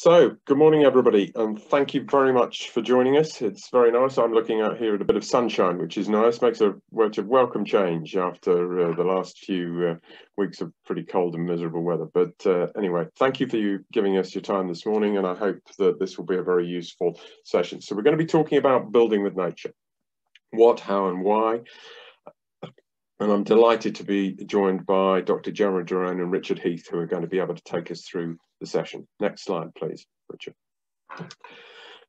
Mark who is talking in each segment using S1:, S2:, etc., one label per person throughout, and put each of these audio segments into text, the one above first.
S1: So, good morning, everybody, and thank you very much for joining us. It's very nice. I'm looking out here at a bit of sunshine, which is nice. Makes a, a welcome change after uh, the last few uh, weeks of pretty cold and miserable weather. But uh, anyway, thank you for you giving us your time this morning, and I hope that this will be a very useful session. So, we're going to be talking about building with nature what, how, and why. And I'm delighted to be joined by Dr. Gemma Jerome and Richard Heath, who are going to be able to take us through the session. Next slide, please, Richard.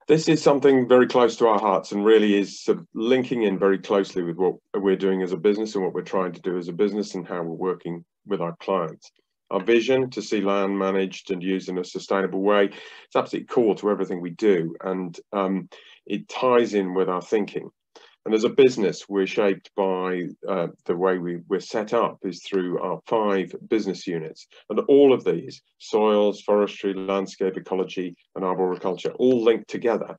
S1: This is something very close to our hearts and really is linking in very closely with what we're doing as a business and what we're trying to do as a business and how we're working with our clients. Our vision to see land managed and used in a sustainable way is absolutely core to everything we do and um, it ties in with our thinking. And as a business, we're shaped by uh, the way we, we're set up is through our five business units. And all of these, soils, forestry, landscape, ecology, and arboriculture, all linked together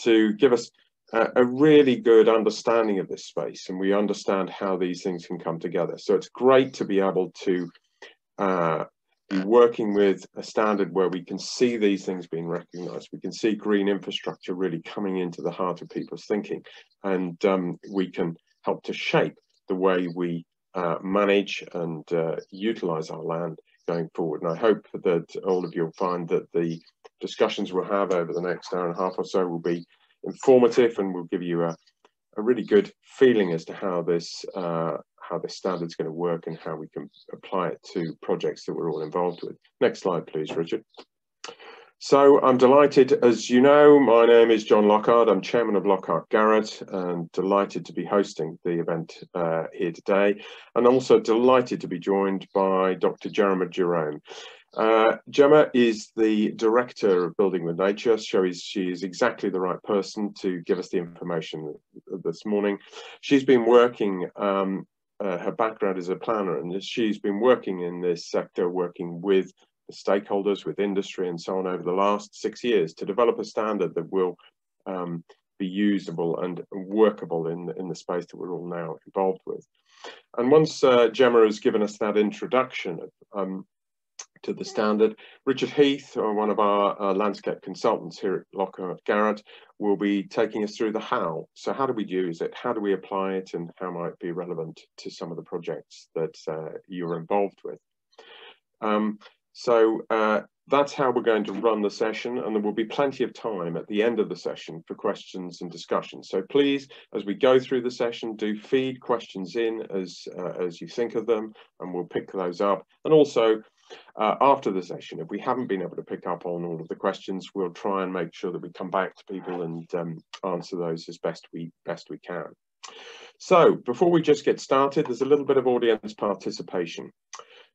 S1: to give us a, a really good understanding of this space. And we understand how these things can come together. So it's great to be able to uh, be working with a standard where we can see these things being recognized. We can see green infrastructure really coming into the heart of people's thinking, and um, we can help to shape the way we uh, manage and uh, utilize our land going forward. And I hope that all of you will find that the discussions we'll have over the next hour and a half or so will be informative and will give you a, a really good feeling as to how this uh, how this standard is going to work and how we can apply it to projects that we're all involved with. Next slide, please, Richard. So I'm delighted, as you know, my name is John Lockhart. I'm chairman of Lockhart Garratt and delighted to be hosting the event uh, here today. And also delighted to be joined by Dr. Gemma Jerome. Uh, Gemma is the director of Building with Nature, so she is exactly the right person to give us the information this morning. She's been working um, uh, her background is a planner and she's been working in this sector, working with the stakeholders, with industry and so on over the last six years to develop a standard that will um, be usable and workable in, in the space that we're all now involved with. And once uh, Gemma has given us that introduction um, to the standard. Richard Heath, uh, one of our uh, landscape consultants here at Lockhart Garratt, will be taking us through the how. So how do we use it? How do we apply it? And how might it be relevant to some of the projects that uh, you're involved with? Um, so uh, that's how we're going to run the session and there will be plenty of time at the end of the session for questions and discussions. So please, as we go through the session, do feed questions in as, uh, as you think of them and we'll pick those up. And also uh, after the session, if we haven't been able to pick up on all of the questions, we'll try and make sure that we come back to people and um, answer those as best we best we can. So before we just get started, there's a little bit of audience participation.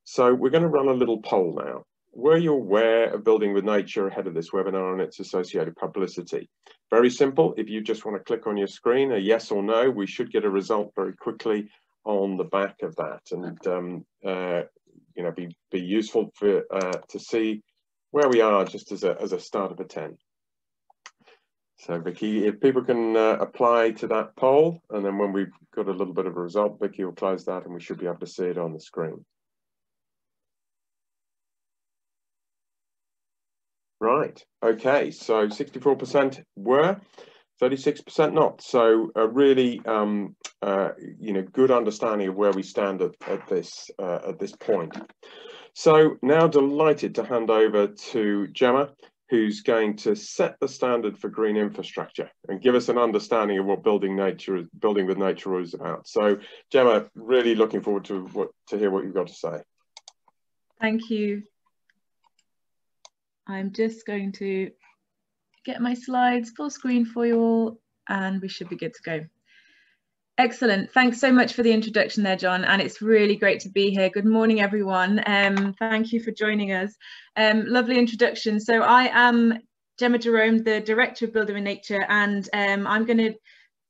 S1: So we're going to run a little poll now. Were you aware of Building with Nature ahead of this webinar and its associated publicity? Very simple. If you just want to click on your screen, a yes or no, we should get a result very quickly on the back of that. And um, uh, you know, be, be useful for uh, to see where we are just as a, as a start of a 10. So Vicky, if people can uh, apply to that poll, and then when we've got a little bit of a result, Vicky will close that and we should be able to see it on the screen. Right, okay, so 64% were, 36% not. So a really, um, uh, you know, good understanding of where we stand at, at this uh, at this point. So now delighted to hand over to Gemma, who's going to set the standard for green infrastructure and give us an understanding of what building nature, is, building with nature is about. So Gemma, really looking forward to what to hear what you've got to say.
S2: Thank you. I'm just going to get my slides full screen for you all and we should be good to go. Excellent. Thanks so much for the introduction there, John. And it's really great to be here. Good morning, everyone. Um, thank you for joining us. Um, lovely introduction. So I am Gemma Jerome, the Director of Building with Nature, and um, I'm going to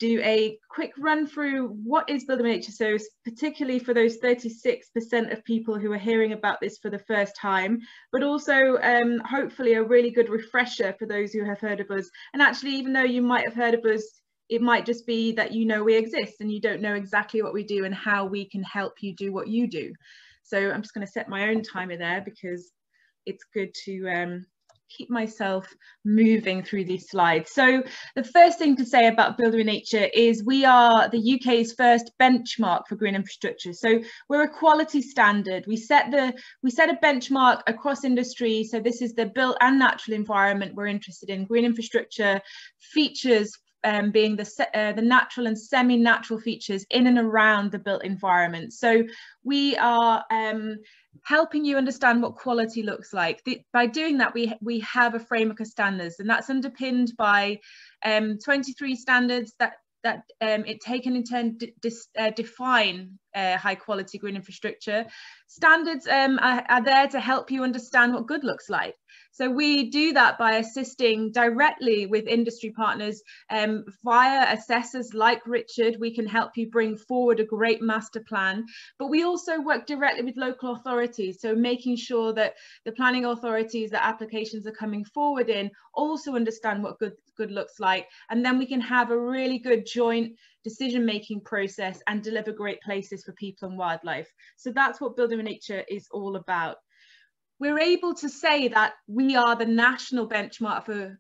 S2: do a quick run through what is Building. So particularly for those 36% of people who are hearing about this for the first time, but also um, hopefully a really good refresher for those who have heard of us. And actually, even though you might have heard of us, it might just be that you know we exist and you don't know exactly what we do and how we can help you do what you do. So I'm just going to set my own timer there because it's good to um, keep myself moving through these slides. So the first thing to say about Builder Nature is we are the UK's first benchmark for green infrastructure. So we're a quality standard. We set the we set a benchmark across industry. So this is the built and natural environment we're interested in. Green infrastructure features um, being the, uh, the natural and semi-natural features in and around the built environment. So we are um, helping you understand what quality looks like. The, by doing that, we, we have a framework of standards and that's underpinned by um, 23 standards that that um, it taken in turn uh, define uh, high quality green infrastructure. Standards um, are, are, there to help you understand what good looks like. So we do that by assisting directly with industry partners um, via assessors like Richard. We can help you bring forward a great master plan, but we also work directly with local authorities. So making sure that the planning authorities that applications are coming forward in also understand what good, good looks like. And then we can have a really good joint decision making process and deliver great places for people and wildlife. So that's what Building Nature is all about we're able to say that we are the national benchmark for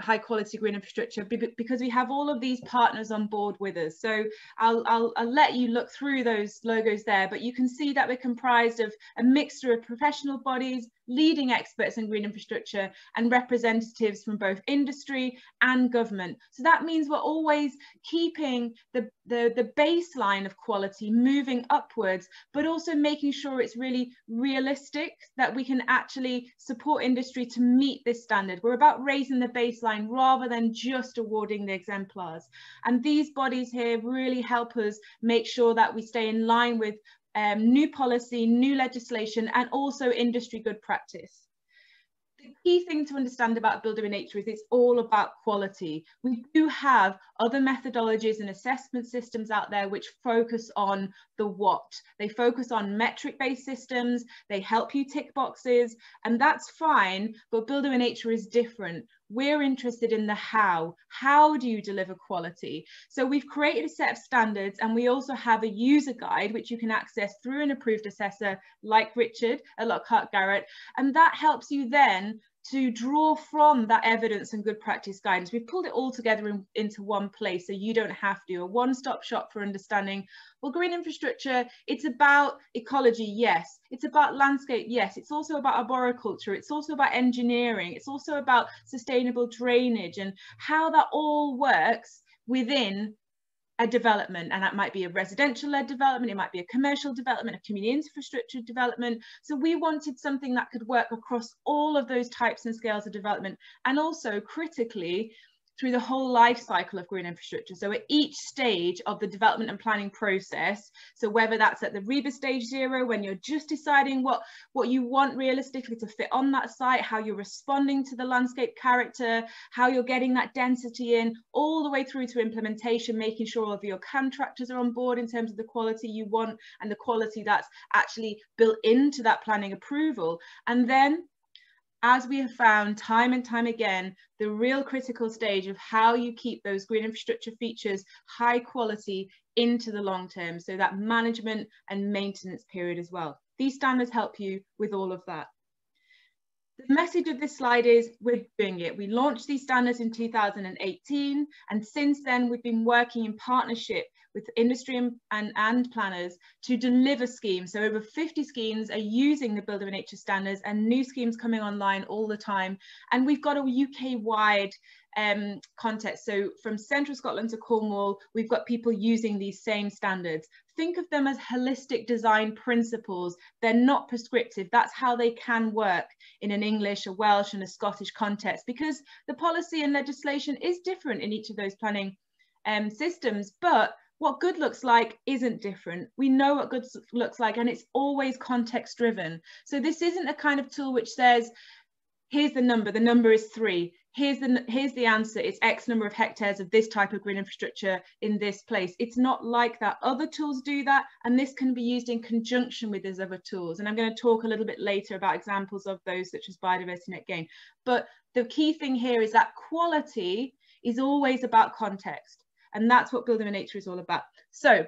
S2: high quality green infrastructure because we have all of these partners on board with us. So I'll, I'll, I'll, let you look through those logos there, but you can see that we're comprised of a mixture of professional bodies, leading experts in green infrastructure and representatives from both industry and government. So that means we're always keeping the, the, the baseline of quality moving upwards, but also making sure it's really realistic that we can actually support industry to meet this standard. We're about raising the baseline rather than just awarding the exemplars. And these bodies here really help us make sure that we stay in line with um, new policy, new legislation, and also industry good practice the key thing to understand about Builder in Nature is it's all about quality. We do have other methodologies and assessment systems out there which focus on the what. They focus on metric-based systems, they help you tick boxes, and that's fine, but Builder in Nature is different. We're interested in the how. How do you deliver quality? So we've created a set of standards and we also have a user guide which you can access through an approved assessor like Richard at Lockhart Garratt. And that helps you then to draw from that evidence and good practice guidance. We've pulled it all together in, into one place so you don't have to. A one-stop shop for understanding, well, green infrastructure, it's about ecology, yes. It's about landscape, yes. It's also about arboriculture. It's also about engineering. It's also about sustainable drainage and how that all works within a development and that might be a residential led development it might be a commercial development a community infrastructure development. So we wanted something that could work across all of those types and scales of development and also critically through the whole life cycle of green infrastructure. So at each stage of the development and planning process, so whether that's at the RIBA stage zero, when you're just deciding what, what you want realistically to fit on that site, how you're responding to the landscape character, how you're getting that density in, all the way through to implementation, making sure all of your contractors are on board in terms of the quality you want and the quality that's actually built into that planning approval. And then as we have found time and time again, the real critical stage of how you keep those green infrastructure features high quality into the long term. So that management and maintenance period as well. These standards help you with all of that. The message of this slide is we're doing it. We launched these standards in 2018, and since then we've been working in partnership with industry and, and, planners to deliver schemes. So over 50 schemes are using the Builder in Nature standards and new schemes coming online all the time. And we've got a UK-wide um, context. So from central Scotland to Cornwall, we've got people using these same standards. Think of them as holistic design principles. They're not prescriptive. That's how they can work in an English, a Welsh and a Scottish context because the policy and legislation is different in each of those planning um, systems, but what good looks like isn't different. We know what good looks like and it's always context driven. So this isn't a kind of tool which says, here's the number, the number is three. Here's the, here's the answer, it's X number of hectares of this type of green infrastructure in this place. It's not like that. Other tools do that, and this can be used in conjunction with those other tools. And I'm going to talk a little bit later about examples of those, such as biodiversity net gain. But the key thing here is that quality is always about context. And that's what Building in Nature is all about. So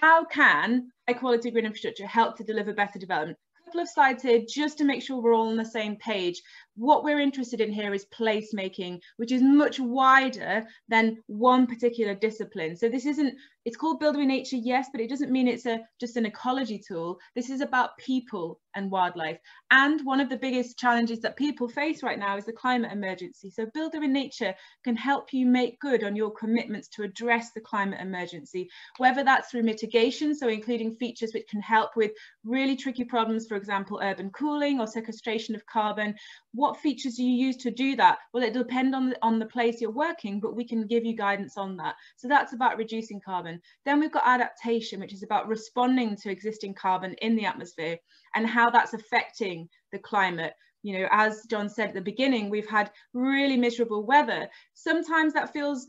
S2: how can high quality green infrastructure help to deliver better development? A couple of slides here just to make sure we're all on the same page. What we're interested in here is placemaking, which is much wider than one particular discipline. So this isn't, it's called Build with Nature, yes, but it doesn't mean it's a just an ecology tool. This is about people and wildlife. And one of the biggest challenges that people face right now is the climate emergency. So Builder in Nature can help you make good on your commitments to address the climate emergency, whether that's through mitigation, so including features which can help with really tricky problems, for example, urban cooling or sequestration of carbon, what features do you use to do that? Well, it depends on the, on the place you're working, but we can give you guidance on that. So that's about reducing carbon. Then we've got adaptation, which is about responding to existing carbon in the atmosphere and how that's affecting the climate. You know, as John said at the beginning, we've had really miserable weather. Sometimes that feels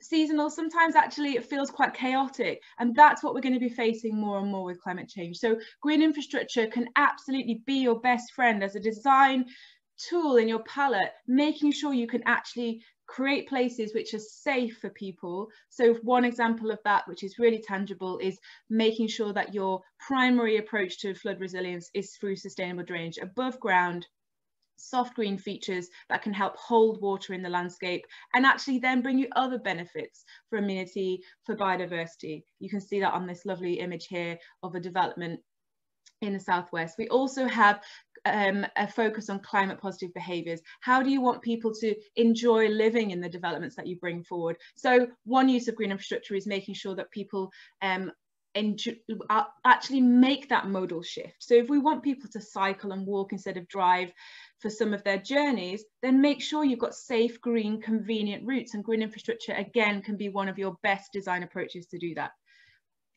S2: seasonal sometimes actually it feels quite chaotic and that's what we're going to be facing more and more with climate change so green infrastructure can absolutely be your best friend as a design tool in your palette, making sure you can actually create places which are safe for people. So one example of that, which is really tangible, is making sure that your primary approach to flood resilience is through sustainable drainage above ground, soft green features that can help hold water in the landscape and actually then bring you other benefits for amenity, for biodiversity. You can see that on this lovely image here of a development in the southwest. We also have um, a focus on climate positive behaviours. How do you want people to enjoy living in the developments that you bring forward? So one use of green infrastructure is making sure that people um, actually make that modal shift. So if we want people to cycle and walk instead of drive for some of their journeys, then make sure you've got safe, green, convenient routes and green infrastructure again can be one of your best design approaches to do that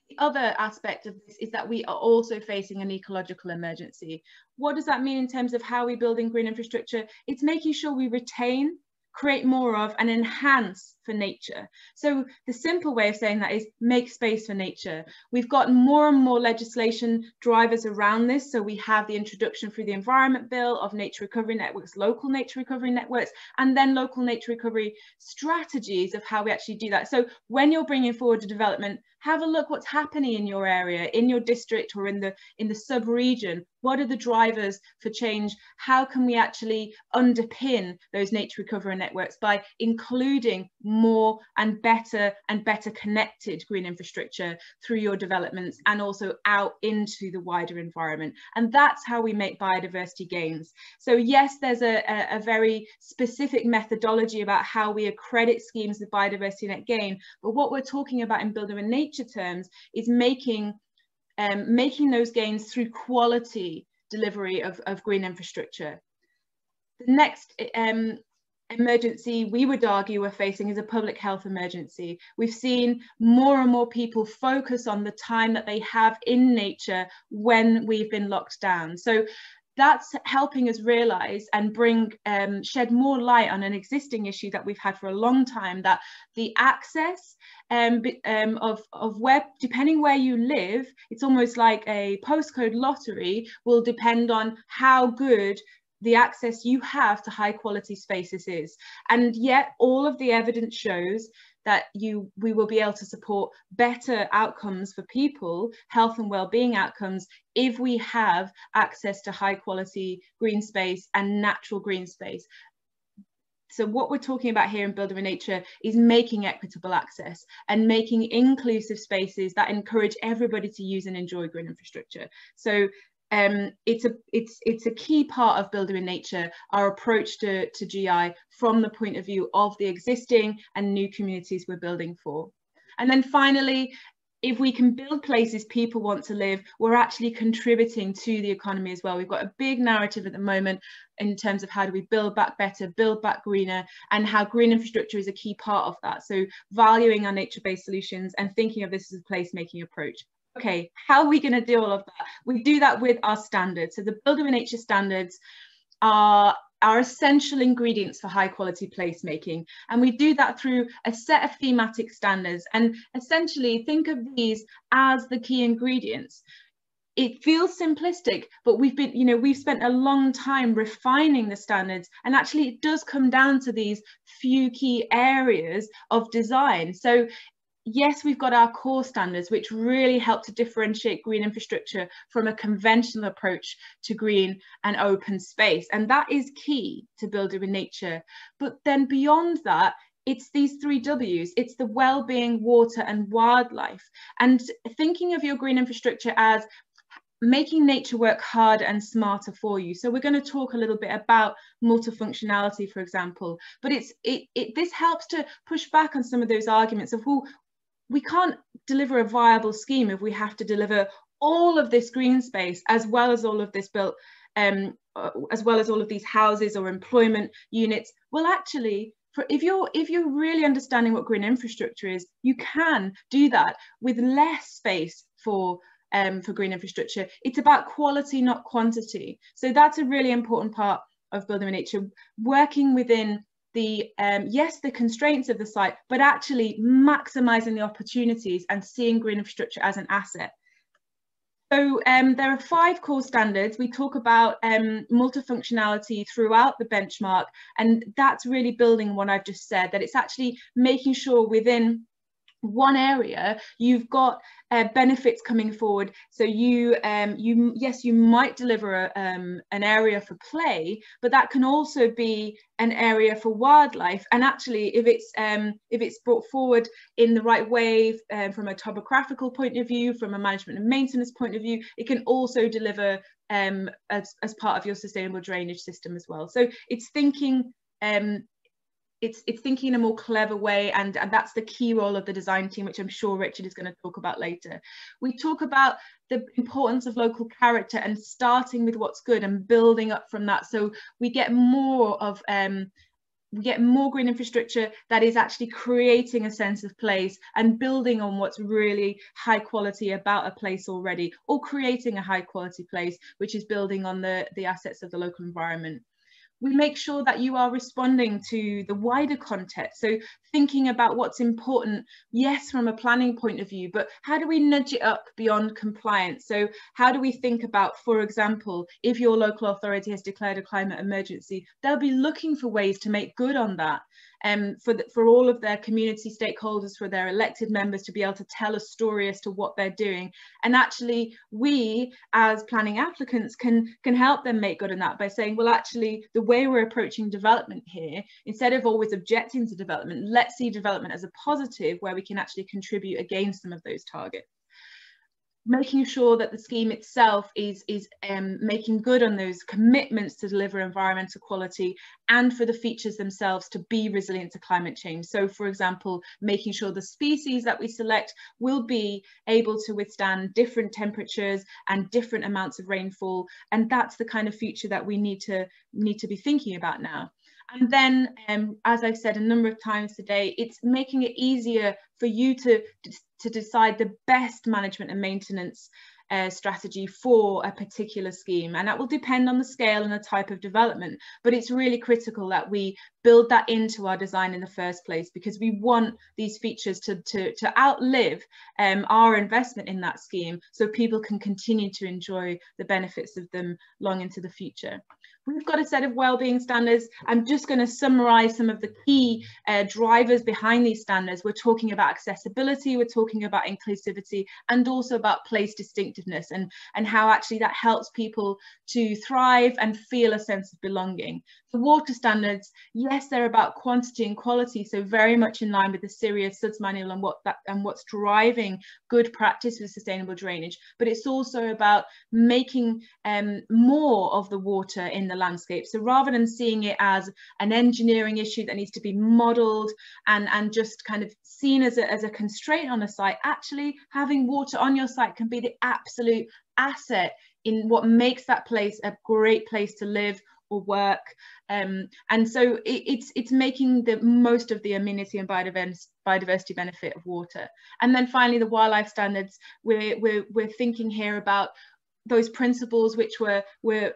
S2: the other aspect of this is that we are also facing an ecological emergency. What does that mean in terms of how we build in green infrastructure? It's making sure we retain, create more of, and enhance for nature. So the simple way of saying that is make space for nature. We've got more and more legislation drivers around this. So we have the introduction through the Environment Bill of nature recovery networks, local nature recovery networks, and then local nature recovery strategies of how we actually do that. So when you're bringing forward a development, have a look what's happening in your area, in your district or in the in the sub-region. What are the drivers for change? How can we actually underpin those nature recovery networks by including more and better and better connected green infrastructure through your developments and also out into the wider environment. And that's how we make biodiversity gains. So yes, there's a, a, a very specific methodology about how we accredit schemes of biodiversity net gain, but what we're talking about in builder and nature terms is making um, making those gains through quality delivery of, of green infrastructure. The next um, emergency we would argue we're facing is a public health emergency. We've seen more and more people focus on the time that they have in nature when we've been locked down. So that's helping us realize and bring um, shed more light on an existing issue that we've had for a long time that the access um, um, of, of where depending where you live it's almost like a postcode lottery will depend on how good the access you have to high quality spaces is. And yet all of the evidence shows that you we will be able to support better outcomes for people, health and well-being outcomes, if we have access to high quality green space and natural green space. So what we're talking about here in Builder in Nature is making equitable access and making inclusive spaces that encourage everybody to use and enjoy green infrastructure. So um, it's a it's it's a key part of building in Nature, our approach to, to GI from the point of view of the existing and new communities we're building for. And then finally, if we can build places people want to live, we're actually contributing to the economy as well. We've got a big narrative at the moment in terms of how do we build back better, build back greener, and how green infrastructure is a key part of that. So valuing our nature-based solutions and thinking of this as a place-making approach okay, how are we going to do all of that? We do that with our standards. So the Builder in Nature standards are are essential ingredients for high quality placemaking. And we do that through a set of thematic standards and essentially think of these as the key ingredients. It feels simplistic, but we've been, you know, we've spent a long time refining the standards and actually it does come down to these few key areas of design. So yes, we've got our core standards, which really help to differentiate green infrastructure from a conventional approach to green and open space. And that is key to building with nature. But then beyond that, it's these three W's. It's the well-being, water and wildlife. And thinking of your green infrastructure as making nature work harder and smarter for you. So we're going to talk a little bit about multifunctionality, for example, but it's it, it this helps to push back on some of those arguments of, well, we can't deliver a viable scheme if we have to deliver all of this green space as well as all of this built um, uh, as well as all of these houses or employment units. Well, actually, for if you're if you're really understanding what green infrastructure is, you can do that with less space for um, for green infrastructure. It's about quality, not quantity. So that's a really important part of building nature, working within the, um, yes, the constraints of the site, but actually maximizing the opportunities and seeing green infrastructure as an asset. So um, there are five core standards. We talk about um, multifunctionality throughout the benchmark, and that's really building what I've just said, that it's actually making sure within one area you've got uh, benefits coming forward. So you um you yes you might deliver a, um, an area for play but that can also be an area for wildlife. And actually if it's um if it's brought forward in the right way um, from a topographical point of view from a management and maintenance point of view it can also deliver um as, as part of your sustainable drainage system as well. So it's thinking um it's it's thinking in a more clever way and, and that's the key role of the design team which i'm sure richard is going to talk about later. We talk about the importance of local character and starting with what's good and building up from that. So we get more of um, we get more green infrastructure that is actually creating a sense of place and building on what's really high quality about a place already or creating a high quality place which is building on the the assets of the local environment we make sure that you are responding to the wider context. So thinking about what's important, yes, from a planning point of view, but how do we nudge it up beyond compliance? So how do we think about, for example, if your local authority has declared a climate emergency, they'll be looking for ways to make good on that um, for, the, for all of their community stakeholders, for their elected members to be able to tell a story as to what they're doing. And actually, we as planning applicants can, can help them make good on that by saying, well, actually, the way we're approaching development here, instead of always objecting to development, let's see development as a positive where we can actually contribute against some of those targets making sure that the scheme itself is is um, making good on those commitments to deliver environmental quality and for the features themselves to be resilient to climate change. So for example, making sure the species that we select will be able to withstand different temperatures and different amounts of rainfall. And that's the kind of future that we need to need to be thinking about now. And then, um, as I've said a number of times today, it's making it easier for you to, to decide the best management and maintenance uh, strategy for a particular scheme and that will depend on the scale and the type of development but it's really critical that we build that into our design in the first place because we want these features to, to, to outlive um, our investment in that scheme so people can continue to enjoy the benefits of them long into the future. We've got a set of wellbeing standards. I'm just going to summarize some of the key uh, drivers behind these standards. We're talking about accessibility, we're talking about inclusivity, and also about place distinctiveness and, and how actually that helps people to thrive and feel a sense of belonging. The water standards, yes, they're about quantity and quality, so very much in line with the CIRIA SUDS manual and what that and what's driving good practice for sustainable drainage. But it's also about making um, more of the water in the landscape. So rather than seeing it as an engineering issue that needs to be modelled and, and just kind of seen as a, as a constraint on a site, actually having water on your site can be the absolute asset in what makes that place a great place to live or work. Um, and so it, it's it's making the most of the amenity and biodiversity, biodiversity benefit of water. And then finally, the wildlife standards. We're we're we're thinking here about those principles which were were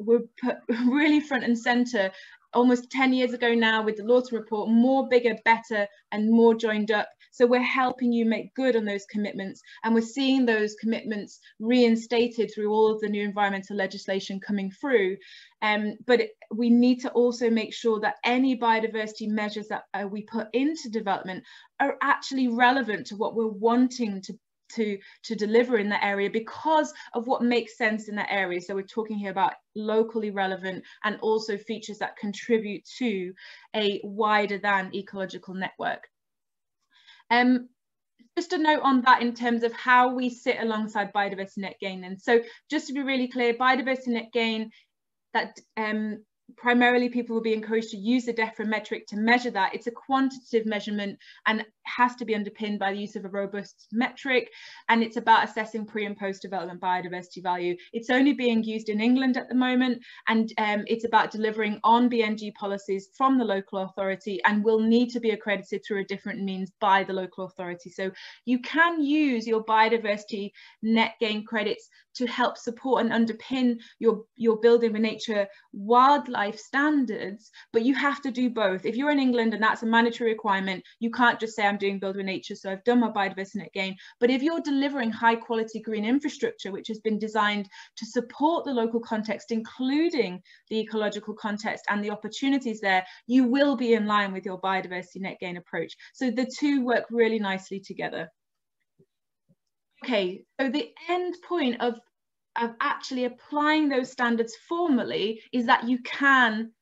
S2: were put really front and center almost 10 years ago now with the Lawton report, more, bigger, better, and more joined up. So we're helping you make good on those commitments. And we're seeing those commitments reinstated through all of the new environmental legislation coming through. Um, but we need to also make sure that any biodiversity measures that uh, we put into development are actually relevant to what we're wanting to to to deliver in that area because of what makes sense in that area. So we're talking here about locally relevant and also features that contribute to a wider than ecological network. Um just a note on that in terms of how we sit alongside biodiversity net gain and so just to be really clear biodiversity net gain that um, primarily people will be encouraged to use the DEFRA metric to measure that. It's a quantitative measurement and has to be underpinned by the use of a robust metric and it's about assessing pre and post development biodiversity value. It's only being used in England at the moment and um, it's about delivering on BNG policies from the local authority and will need to be accredited through a different means by the local authority. So you can use your biodiversity net gain credits to help support and underpin your, your building with nature wildlife standards, but you have to do both. If you're in England and that's a mandatory requirement, you can't just say I'm doing build with nature, so I've done my biodiversity net gain. But if you're delivering high quality green infrastructure, which has been designed to support the local context, including the ecological context and the opportunities there, you will be in line with your biodiversity net gain approach. So the two work really nicely together. Okay, so the end point of, of actually applying those standards formally is that you can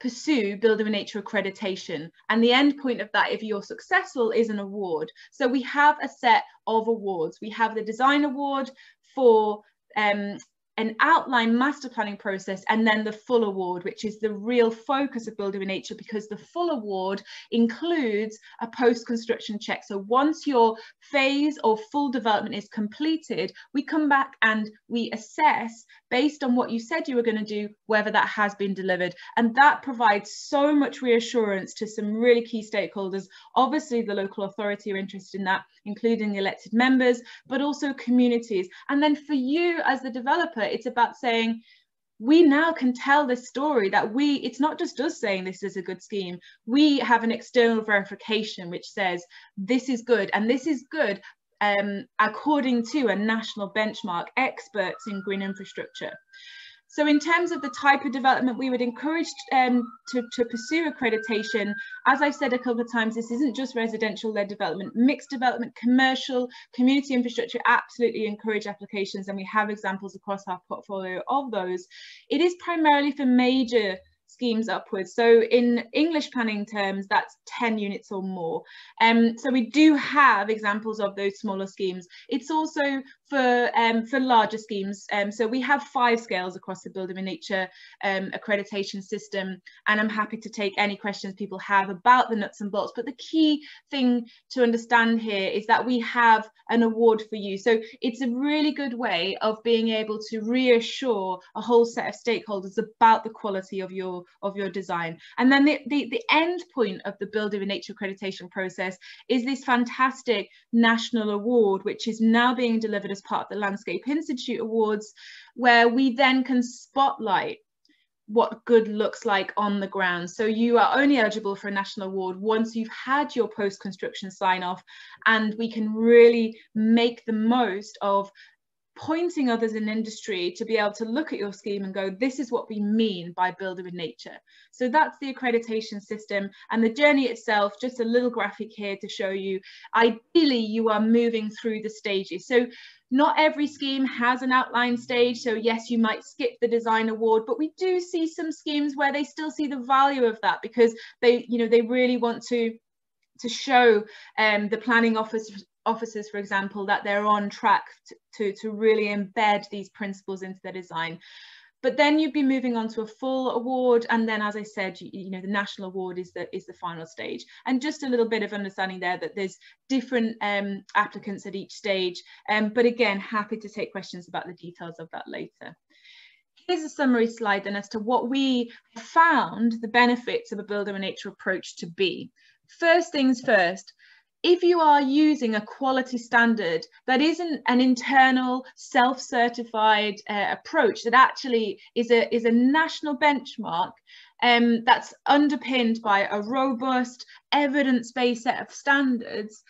S2: pursue Building with Nature accreditation. And the end point of that, if you're successful, is an award. So we have a set of awards. We have the Design Award for um, an outline master planning process and then the full award which is the real focus of building with nature because the full award includes a post-construction check. So once your phase or full development is completed we come back and we assess based on what you said you were going to do whether that has been delivered. And that provides so much reassurance to some really key stakeholders. Obviously the local authority are interested in that including the elected members but also communities. And then for you as the developer it's about saying, we now can tell this story that we, it's not just us saying this is a good scheme. We have an external verification which says this is good and this is good um, according to a national benchmark, experts in green infrastructure. So in terms of the type of development, we would encourage um, to, to pursue accreditation. As I've said a couple of times, this isn't just residential-led development, mixed development, commercial, community infrastructure, absolutely encourage applications, and we have examples across our portfolio of those. It is primarily for major schemes upwards. So in English planning terms, that's 10 units or more. Um, so we do have examples of those smaller schemes. It's also for um, for larger schemes. Um, so we have five scales across the Building with Nature um, accreditation system, and I'm happy to take any questions people have about the nuts and bolts. But the key thing to understand here is that we have an award for you. So it's a really good way of being able to reassure a whole set of stakeholders about the quality of your of your design. And then the, the, the end point of the Building with Nature accreditation process is this fantastic national award, which is now being delivered as part of the Landscape Institute Awards, where we then can spotlight what good looks like on the ground. So you are only eligible for a national award once you've had your post-construction sign off and we can really make the most of pointing others in industry to be able to look at your scheme and go, this is what we mean by building with nature. So that's the accreditation system and the journey itself, just a little graphic here to show you, ideally you are moving through the stages. So not every scheme has an outline stage. So yes, you might skip the design award, but we do see some schemes where they still see the value of that because they, you know, they really want to to show um, the planning office officers, for example, that they're on track to, to really embed these principles into their design. But then you'd be moving on to a full award, and then, as I said, you, you, know, the national award is the is the final stage. And just a little bit of understanding there that there's different um, applicants at each stage. Um, but again, happy to take questions about the details of that later. Here's a summary slide then as to what we found the benefits of a builder and nature approach to be. First things first, if you are using a quality standard that isn't an internal self-certified uh, approach that actually is a is a national benchmark um, that's underpinned by a robust evidence-based set of standards,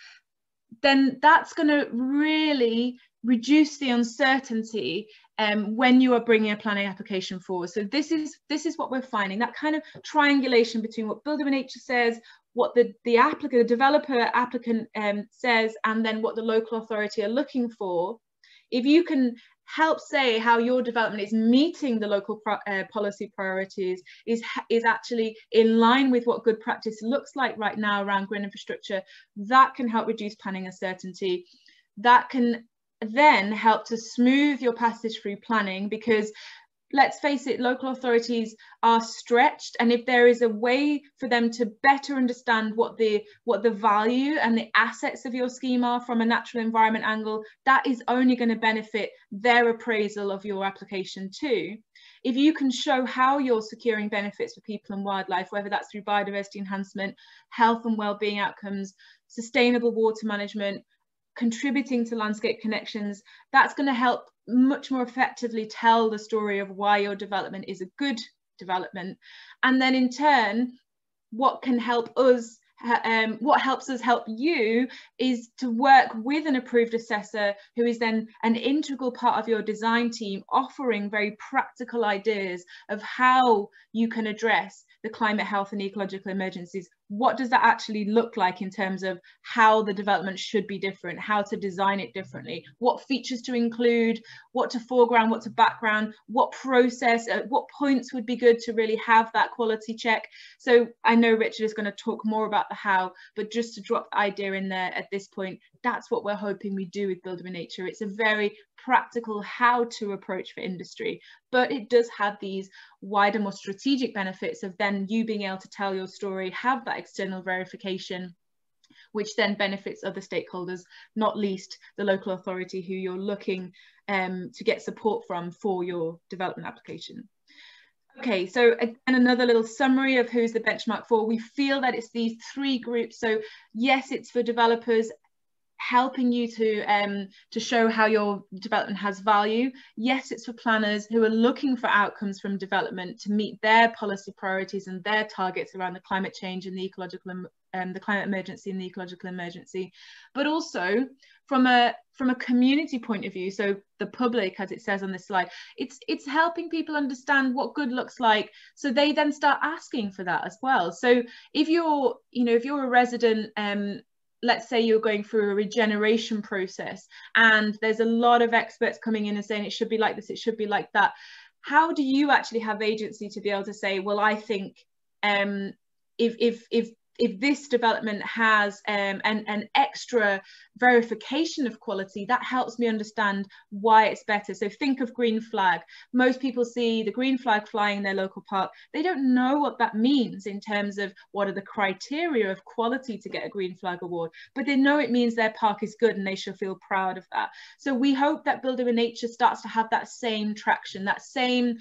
S2: then that's going to really reduce the uncertainty um, when you are bringing a planning application forward. So this is this is what we're finding that kind of triangulation between what Builder in Nature says, what the the applicant, the developer applicant um, says, and then what the local authority are looking for. If you can help say how your development is meeting the local uh, policy priorities, is is actually in line with what good practice looks like right now around green infrastructure, that can help reduce planning uncertainty. That can then help to smooth your passage through planning because let's face it, local authorities are stretched, and if there is a way for them to better understand what the what the value and the assets of your scheme are from a natural environment angle, that is only going to benefit their appraisal of your application too. If you can show how you're securing benefits for people and wildlife, whether that's through biodiversity enhancement, health and well-being outcomes, sustainable water management, contributing to landscape connections, that's going to help much more effectively tell the story of why your development is a good development. And then in turn, what can help us um, what helps us help you is to work with an approved assessor who is then an integral part of your design team offering very practical ideas of how you can address the climate health and ecological emergencies what does that actually look like in terms of how the development should be different, how to design it differently, what features to include, what to foreground, what to background, what process, at what points would be good to really have that quality check. So I know Richard is going to talk more about the how, but just to drop the idea in there at this point, that's what we're hoping we do with Builder in Nature. It's a very practical how to approach for industry, but it does have these wider, more strategic benefits of then you being able to tell your story, have that external verification, which then benefits other stakeholders, not least the local authority who you're looking um, to get support from for your development application. Okay, so again, another little summary of who's the benchmark for. We feel that it's these three groups. So yes, it's for developers helping you to um, to show how your development has value. Yes, it's for planners who are looking for outcomes from development to meet their policy priorities and their targets around the climate change and the ecological um, the climate emergency and the ecological emergency, but also from a from a community point of view. So the public, as it says on this slide, it's it's helping people understand what good looks like, so they then start asking for that as well. So if you're you know if you're a resident um, let's say you're going through a regeneration process and there's a lot of experts coming in and saying it should be like this it should be like that how do you actually have agency to be able to say well i think um, if if if if this development has um, an, an extra verification of quality, that helps me understand why it's better. So think of green flag. Most people see the green flag flying in their local park. They don't know what that means in terms of what are the criteria of quality to get a green flag award, but they know it means their park is good and they should feel proud of that. So we hope that Builder in Nature starts to have that same traction, that same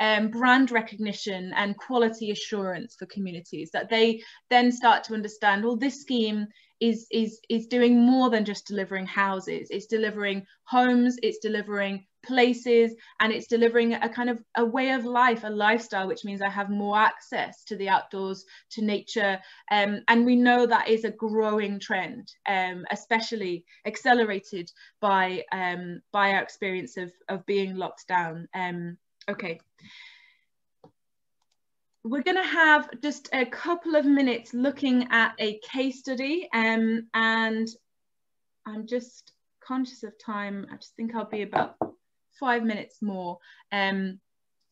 S2: um, brand recognition and quality assurance for communities that they then start to understand well this scheme is is is doing more than just delivering houses. It's delivering homes it's delivering places and it's delivering a kind of a way of life a lifestyle which means i have more access to the outdoors to nature. Um, and we know that is a growing trend um, especially accelerated by um, by our experience of of being locked down. Um, Okay. We're going to have just a couple of minutes looking at a case study um, and I'm just conscious of time. I just think I'll be about five minutes more. Um,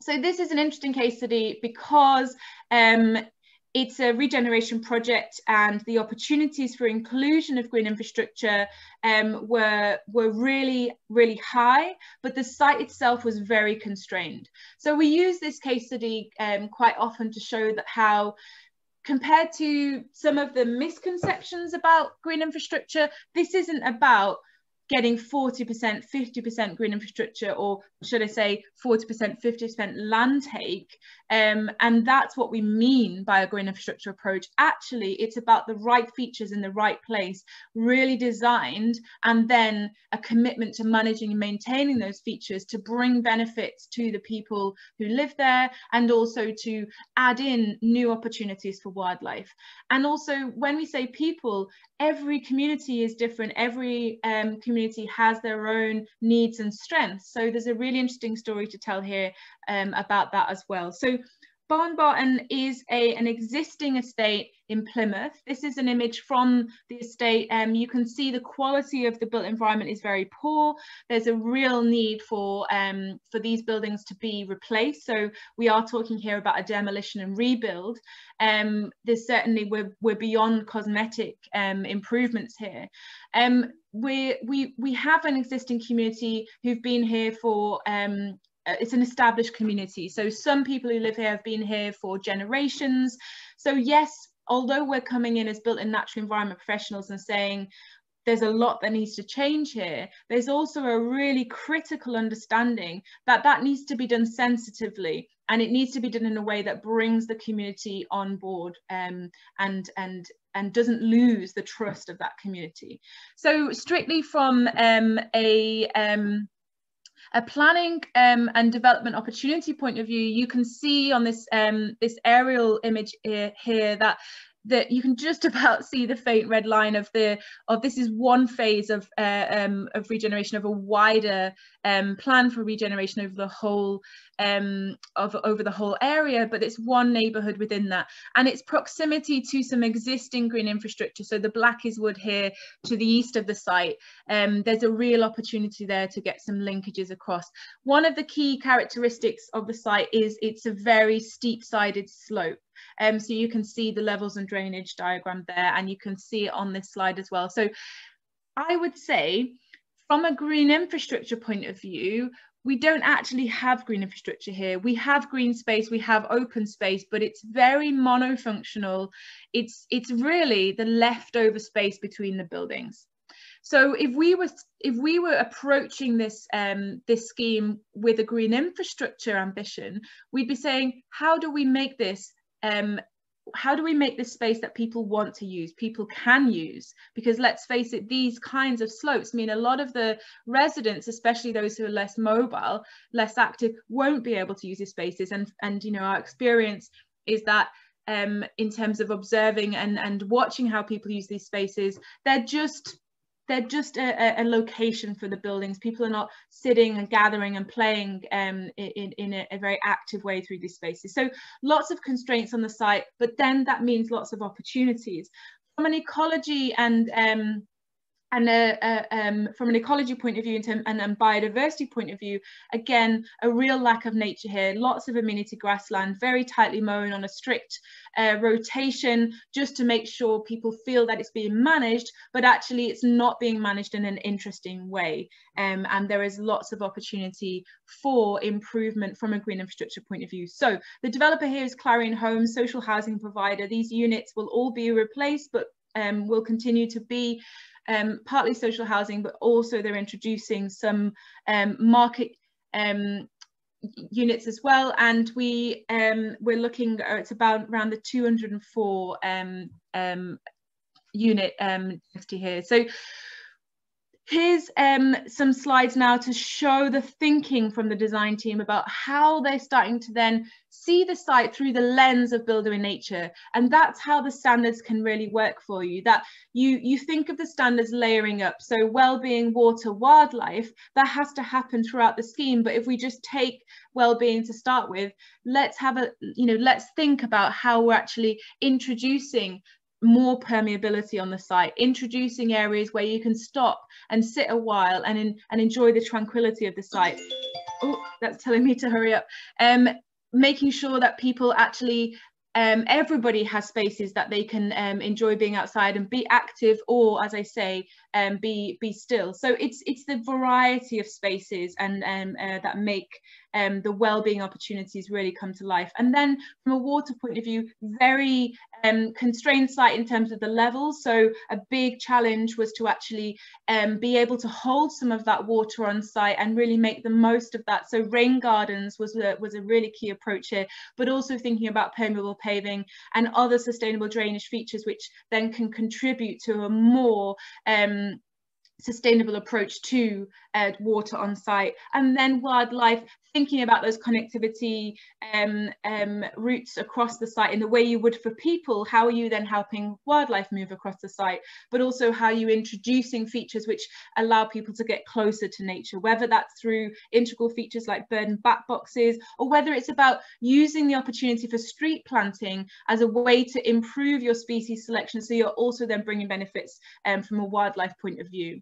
S2: so this is an interesting case study because um, it's a regeneration project and the opportunities for inclusion of green infrastructure um, were, were really, really high, but the site itself was very constrained. So we use this case study um, quite often to show that how compared to some of the misconceptions about green infrastructure, this isn't about getting 40%, 50% green infrastructure, or should I say 40%, 50% land take, Um, and that's what we mean by a green infrastructure approach. Actually, it's about the right features in the right place, really designed, and then a commitment to managing and maintaining those features to bring benefits to the people who live there and also to add in new opportunities for wildlife. And also, when we say people, every community is different. Every um, community has their own needs and strengths. So there's a really interesting story to tell here um, about that as well. So Barne Barton is a, an existing estate in Plymouth. This is an image from the estate. Um, you can see the quality of the built environment is very poor. There's a real need for, um, for these buildings to be replaced. So we are talking here about a demolition and rebuild. Um, there's certainly, we're, we're beyond cosmetic um, improvements here. We, we, we have an existing community who've been here for um, uh, it's an established community. So some people who live here have been here for generations. So yes, although we're coming in as built in natural environment professionals and saying there's a lot that needs to change here, there's also a really critical understanding that that needs to be done sensitively and it needs to be done in a way that brings the community on board um, and, and, and doesn't lose the trust of that community. So strictly from um, a, um, a planning um, and development opportunity point of view, you can see on this um, this aerial image here, here that that you can just about see the faint red line of the of this is one phase of uh, um, of regeneration of a wider um, plan for regeneration over the whole um, of over the whole area, but it's one neighbourhood within that, and its proximity to some existing green infrastructure. So the black is wood here to the east of the site, um, there's a real opportunity there to get some linkages across. One of the key characteristics of the site is it's a very steep-sided slope. Um, so you can see the levels and drainage diagram there, and you can see it on this slide as well. So I would say from a green infrastructure point of view, we don't actually have green infrastructure here. We have green space, we have open space, but it's very monofunctional. It's, it's really the leftover space between the buildings. So if we were if we were approaching this um, this scheme with a green infrastructure ambition, we'd be saying, how do we make this um, how do we make this space that people want to use people can use? Because let's face it these kinds of slopes mean a lot of the residents especially those who are less mobile less active won't be able to use these spaces. And and you know our experience is that um, in terms of observing and and watching how people use these spaces they're just they're just a, a, location for the buildings. People are not sitting and gathering and playing um, in, in a, a, very active way through these spaces. So lots of constraints on the site, but then that means lots of opportunities. From an ecology and um, and uh, uh, um, from an ecology point of view and, and, and, biodiversity point of view, again, a real lack of nature here, lots of amenity grassland, very tightly mown on a strict uh, rotation, just to make sure people feel that it's being managed, but actually it's not being managed in an interesting way. Um, and there is lots of opportunity for improvement from a green infrastructure point of view. So the developer here is Clarion Homes, social housing provider. These units will all be replaced, but um, will continue to be um, partly social housing, but also they're introducing some um, market um, units as well. And we um, we're looking at it's about around the 204 um, um, unit density here. So Here's um, some slides now to show the thinking from the design team about how they're starting to then see the site through the lens of Building with Nature. And that's how the standards can really work for you, that you, you think of the standards layering up. So well-being, water, wildlife, that has to happen throughout the scheme. But if we just take well-being to start with, let's have a, you know, let's think about how we're actually introducing more permeability on the site, introducing areas where you can stop and sit a while and, in, and enjoy the tranquility of the site. Oh, that's telling me to hurry up. Um, making sure that people actually um, everybody has spaces that they can um, enjoy being outside and be active or as I say um, be be still so it's it's the variety of spaces and um, uh, that make um, the well-being opportunities really come to life. And then from a water point of view, very um, constrained site in terms of the levels. So a big challenge was to actually um, be able to hold some of that water on site and really make the most of that. So rain gardens was a, was a really key approach here, but also thinking about permeable paving and other sustainable drainage features, which then can contribute to a more um, sustainable approach to uh, water on site and then wildlife thinking about those connectivity um, um, routes across the site in the way you would for people. How are you then helping wildlife move across the site? But also how you introducing features which allow people to get closer to nature whether that's through integral features like bird and bat boxes or whether it's about using the opportunity for street planting as a way to improve your species selection so you're also then bringing benefits um, from a wildlife point of view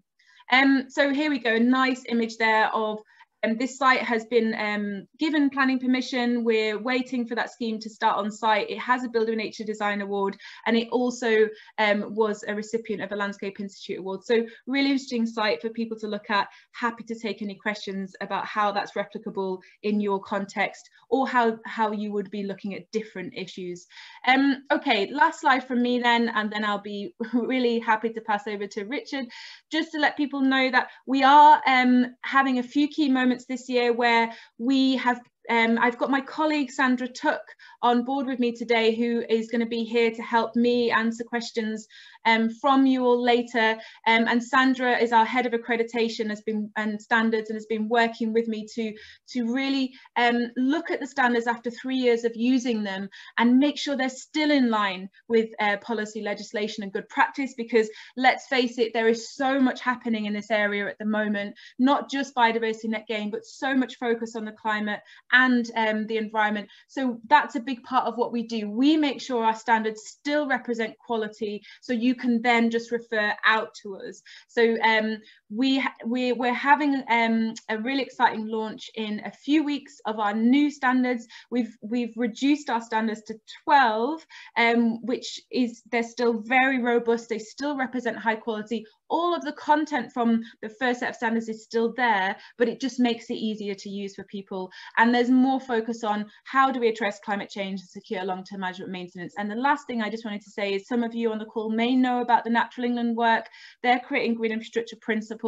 S2: um, so here we go, a nice image there of um, this site has been um, given planning permission. We're waiting for that scheme to start on site. It has a Building Nature Design Award and it also um, was a recipient of a Landscape Institute Award. So really interesting site for people to look at. Happy to take any questions about how that's replicable in your context or how, how you would be looking at different issues. Um, okay, last slide from me then, and then I'll be really happy to pass over to Richard, just to let people know that we are um, having a few key moments this year where we have um, I've got my colleague Sandra Tuck on board with me today who is going to be here to help me answer questions um, from you all later. Um, and Sandra is our head of accreditation has been and standards and has been working with me to, to really um, look at the standards after three years of using them and make sure they're still in line with uh, policy legislation and good practice because let's face it, there is so much happening in this area at the moment, not just biodiversity net gain, but so much focus on the climate and um, the environment. So that's a big part of what we do. We make sure our standards still represent quality so you can then just refer out to us. So um, we, we, we're having um, a really exciting launch in a few weeks of our new standards. We've, we've reduced our standards to 12, um, which is, they're still very robust. They still represent high quality all of the content from the first set of standards is still there, but it just makes it easier to use for people. And there's more focus on how do we address climate change and secure long-term management maintenance. And the last thing I just wanted to say is some of you on the call may know about the Natural England work. They're creating green infrastructure principles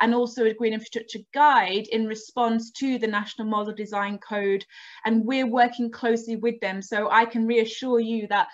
S2: and also a green infrastructure guide in response to the National Model Design Code. And we're working closely with them. So I can reassure you that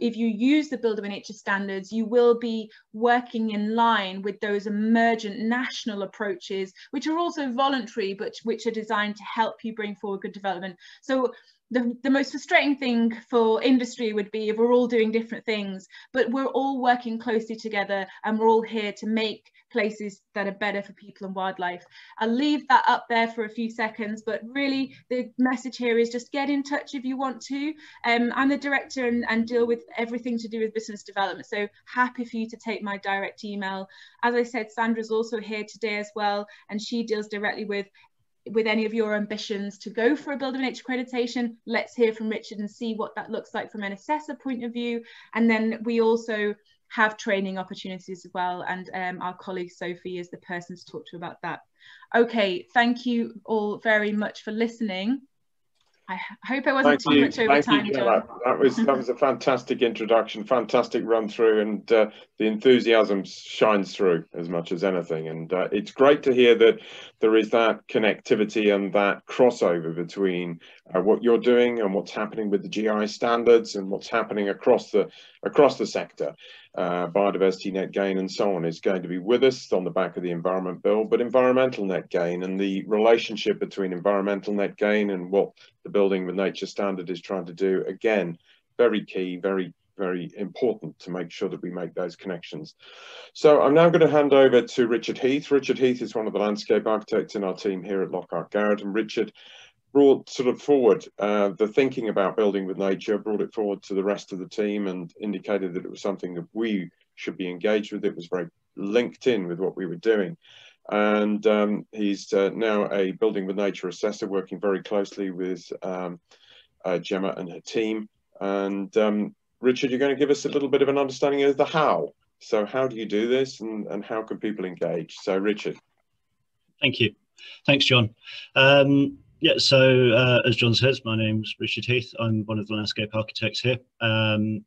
S2: if you use the Building with Nature standards, you will be working in line with those emergent national approaches, which are also voluntary, but which are designed to help you bring forward good development. So the, the most frustrating thing for industry would be if we're all doing different things, but we're all working closely together and we're all here to make places that are better for people and wildlife. I'll leave that up there for a few seconds, but really the message here is just get in touch if you want to. Um, I'm the director and, and deal with everything to do with business development, so happy for you to take my direct email. As I said, Sandra's also here today as well, and she deals directly with with any of your ambitions to go for a Building with Nature accreditation, let's hear from Richard and see what that looks like from an assessor point of view. And then we also have training opportunities as well. And um, our colleague Sophie is the person to talk to about that. Okay, thank you all very much for listening. I hope it wasn't Thank too much over time, John.
S1: That. that. was that was a fantastic introduction, fantastic run through, and uh, the enthusiasm shines through as much as anything. And uh, it's great to hear that there is that connectivity and that crossover between uh, what you're doing and what's happening with the GI standards and what's happening across the across the sector. Uh, biodiversity net gain and so on is going to be with us on the back of the environment bill, but environmental net gain and the relationship between environmental net gain and what the building with nature standard is trying to do, again, very key, very very important to make sure that we make those connections. So I'm now going to hand over to Richard Heath. Richard Heath is one of the landscape architects in our team here at Lockhart Garratt. And Richard brought sort of forward uh, the thinking about building with nature, brought it forward to the rest of the team and indicated that it was something that we should be engaged with. It was very linked in with what we were doing. And um, he's uh, now a building with nature assessor working very closely with um, uh, Gemma and her team. And um, Richard, you're going to give us a little bit of an understanding of the how. So how do you do this and, and how can people engage? So Richard.
S3: Thank you. Thanks, John. Um, yeah, so uh, as John says, my name's Richard Heath. I'm one of the landscape architects here. Um,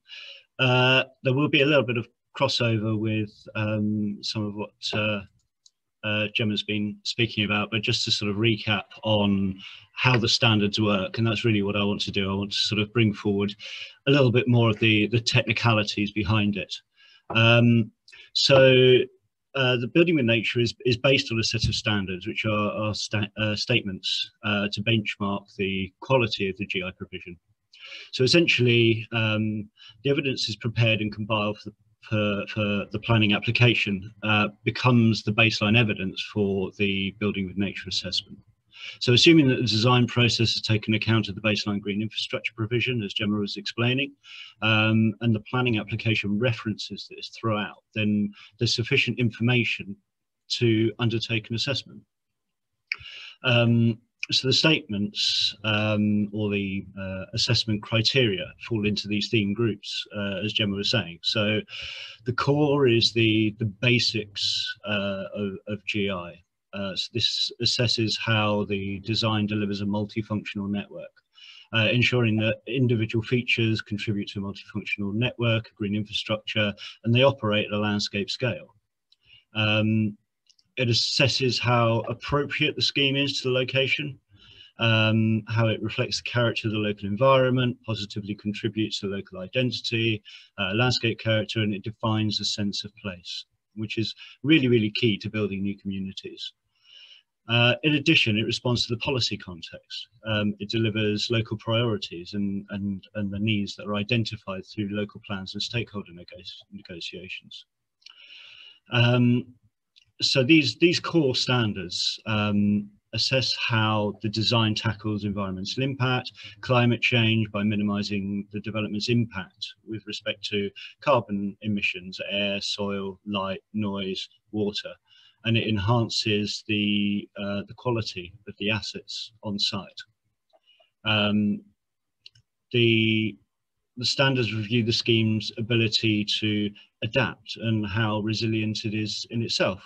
S3: uh, there will be a little bit of crossover with um, some of what uh, uh, Gemma's been speaking about, but just to sort of recap on how the standards work, and that's really what I want to do. I want to sort of bring forward a little bit more of the, the technicalities behind it. Um, so uh, the building with nature is, is based on a set of standards, which are, are sta uh, statements uh, to benchmark the quality of the GI provision. So essentially, um, the evidence is prepared and compiled for the, for, for the planning application uh, becomes the baseline evidence for the building with nature assessment. So assuming that the design process has taken account of the baseline green infrastructure provision, as Gemma was explaining, um, and the planning application references this throughout, then there's sufficient information to undertake an assessment. Um, so the statements um, or the uh, assessment criteria fall into these theme groups, uh, as Gemma was saying. So the core is the, the basics uh, of, of, GI. Uh, so this assesses how the design delivers a multifunctional network. Uh, ensuring that individual features contribute to a multifunctional network, green infrastructure, and they operate at a landscape scale. Um, it assesses how appropriate the scheme is to the location, um, how it reflects the character of the local environment, positively contributes to local identity, uh, landscape character, and it defines a sense of place, which is really, really key to building new communities. Uh, in addition, it responds to the policy context. Um, it delivers local priorities and, and, and the needs that are identified through local plans and stakeholder negotiations. Um, so these these core standards um, assess how the design tackles environmental impact, climate change by minimizing the development's impact with respect to carbon emissions, air, soil, light, noise, water, and it enhances the uh, the quality of the assets on site. Um, the the standards review the scheme's ability to adapt and how resilient it is in itself.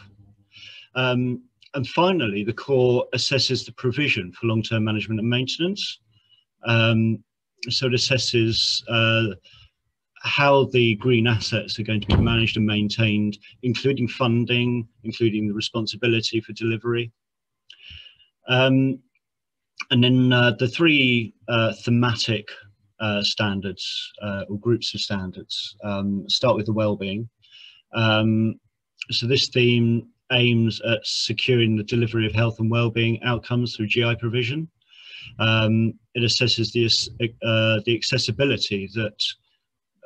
S3: Um, and finally, the core assesses the provision for long-term management and maintenance. Um, so it assesses uh, how the green assets are going to be managed and maintained, including funding, including the responsibility for delivery. Um, and then uh, the three uh, thematic uh, standards uh, or groups of standards um, start with the well-being. Um, so this theme aims at securing the delivery of health and well-being outcomes through GI provision. Um, it assesses the, uh, the accessibility that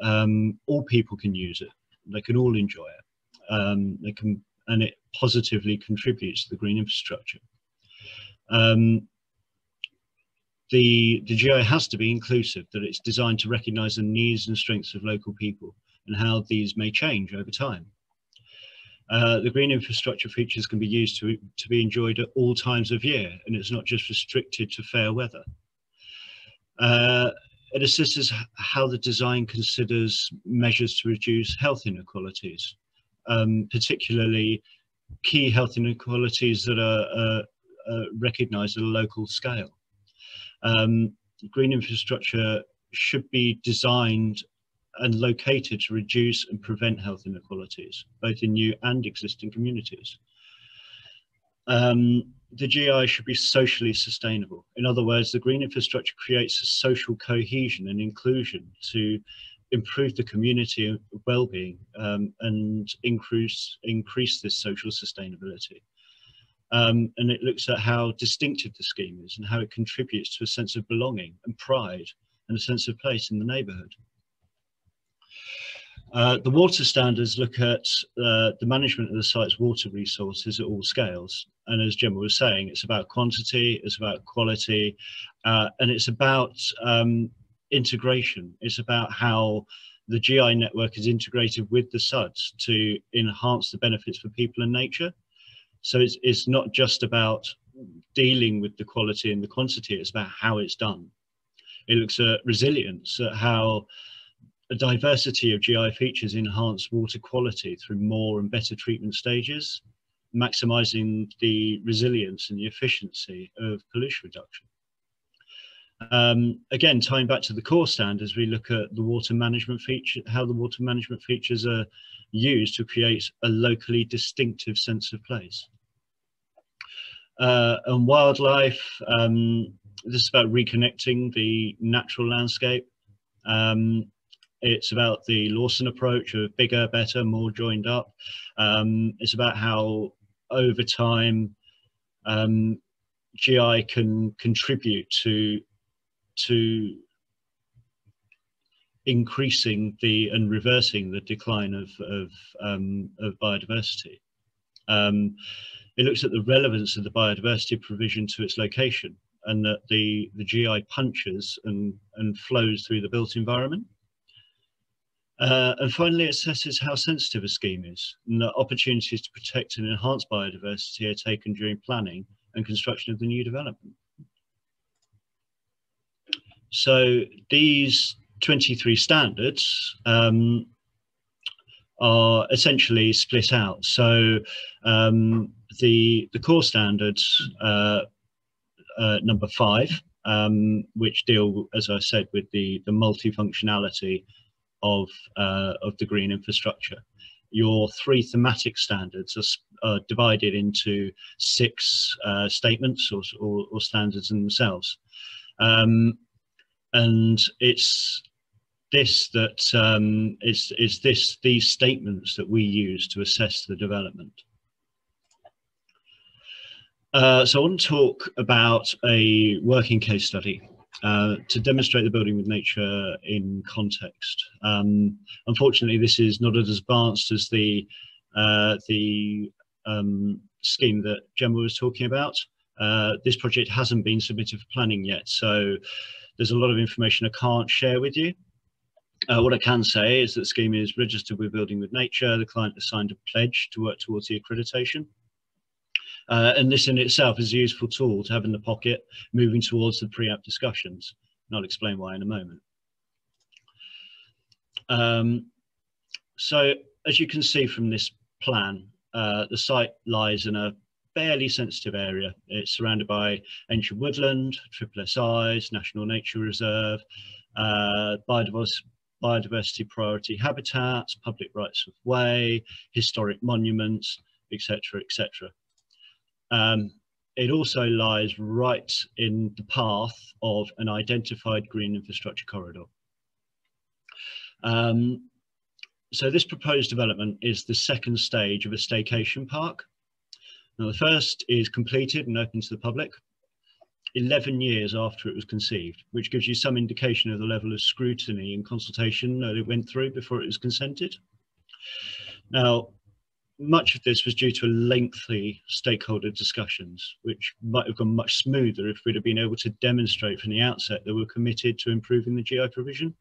S3: um, all people can use it. They can all enjoy it. Um, they can, and it positively contributes to the green infrastructure. Um, the, the GI has to be inclusive, that it's designed to recognise the needs and strengths of local people and how these may change over time. Uh, the green infrastructure features can be used to, to be enjoyed at all times of year, and it's not just restricted to fair weather. Uh, it assists how the design considers measures to reduce health inequalities, um, particularly key health inequalities that are uh, recognised at a local scale. Um, green infrastructure should be designed and located to reduce and prevent health inequalities, both in new and existing communities. Um, the GI should be socially sustainable. In other words, the green infrastructure creates a social cohesion and inclusion to improve the community well-being um, and increase increase this social sustainability. Um, and it looks at how distinctive the scheme is and how it contributes to a sense of belonging and pride and a sense of place in the neighbourhood. Uh, the water standards look at uh, the management of the site's water resources at all scales. And as Gemma was saying, it's about quantity, it's about quality, uh, and it's about um, integration. It's about how the GI network is integrated with the SUDS to enhance the benefits for people and nature. So it's, it's not just about dealing with the quality and the quantity, it's about how it's done. It looks at resilience, at how a diversity of GI features enhance water quality through more and better treatment stages, maximizing the resilience and the efficiency of pollution reduction. Um, again, tying back to the core standards, we look at the water management feature, how the water management features are used to create a locally distinctive sense of place. Uh, and wildlife, um, this is about reconnecting the natural landscape. Um, it's about the Lawton approach of bigger, better, more joined up. Um, it's about how over time um, GI can contribute to to increasing the and reversing the decline of of, um, of biodiversity. Um, it looks at the relevance of the biodiversity provision to its location and that the, the GI punches and, and flows through the built environment. Uh, and finally, it assesses how sensitive a scheme is and that opportunities to protect and enhance biodiversity are taken during planning and construction of the new development. So these 23 standards um, are essentially split out. So um, the, the core standards, uh, uh, number five, um, which deal, as I said, with the, the multifunctionality of, uh, of the green infrastructure. Your three thematic standards are, are divided into six uh, statements or, or, or, standards in themselves. Um, and it's this that um, is is this these statements that we use to assess the development. Uh, so I want to talk about a working case study uh, to demonstrate the building with nature in context. Um, unfortunately, this is not as advanced as the uh, the um, scheme that Gemma was talking about. Uh, this project hasn't been submitted for planning yet, so there's a lot of information I can't share with you. Uh, what I can say is that the scheme is registered with Building with Nature. The client has signed a pledge to work towards the accreditation. Uh, and this in itself is a useful tool to have in the pocket moving towards the pre-app discussions. And I'll explain why in a moment. Um, so as you can see from this plan, uh, the site lies in a fairly sensitive area. It's surrounded by ancient woodland, triple SIs, National Nature Reserve, uh, biodiversity, biodiversity priority habitats, public rights of way, historic monuments, etc., etc. Um, it also lies right in the path of an identified green infrastructure corridor. Um, so this proposed development is the second stage of a staycation park. Now the first is completed and open to the public 11 years after it was conceived, which gives you some indication of the level of scrutiny and consultation that it went through before it was consented. Now, much of this was due to lengthy stakeholder discussions, which might have gone much smoother if we'd have been able to demonstrate from the outset that we're committed to improving the GI provision,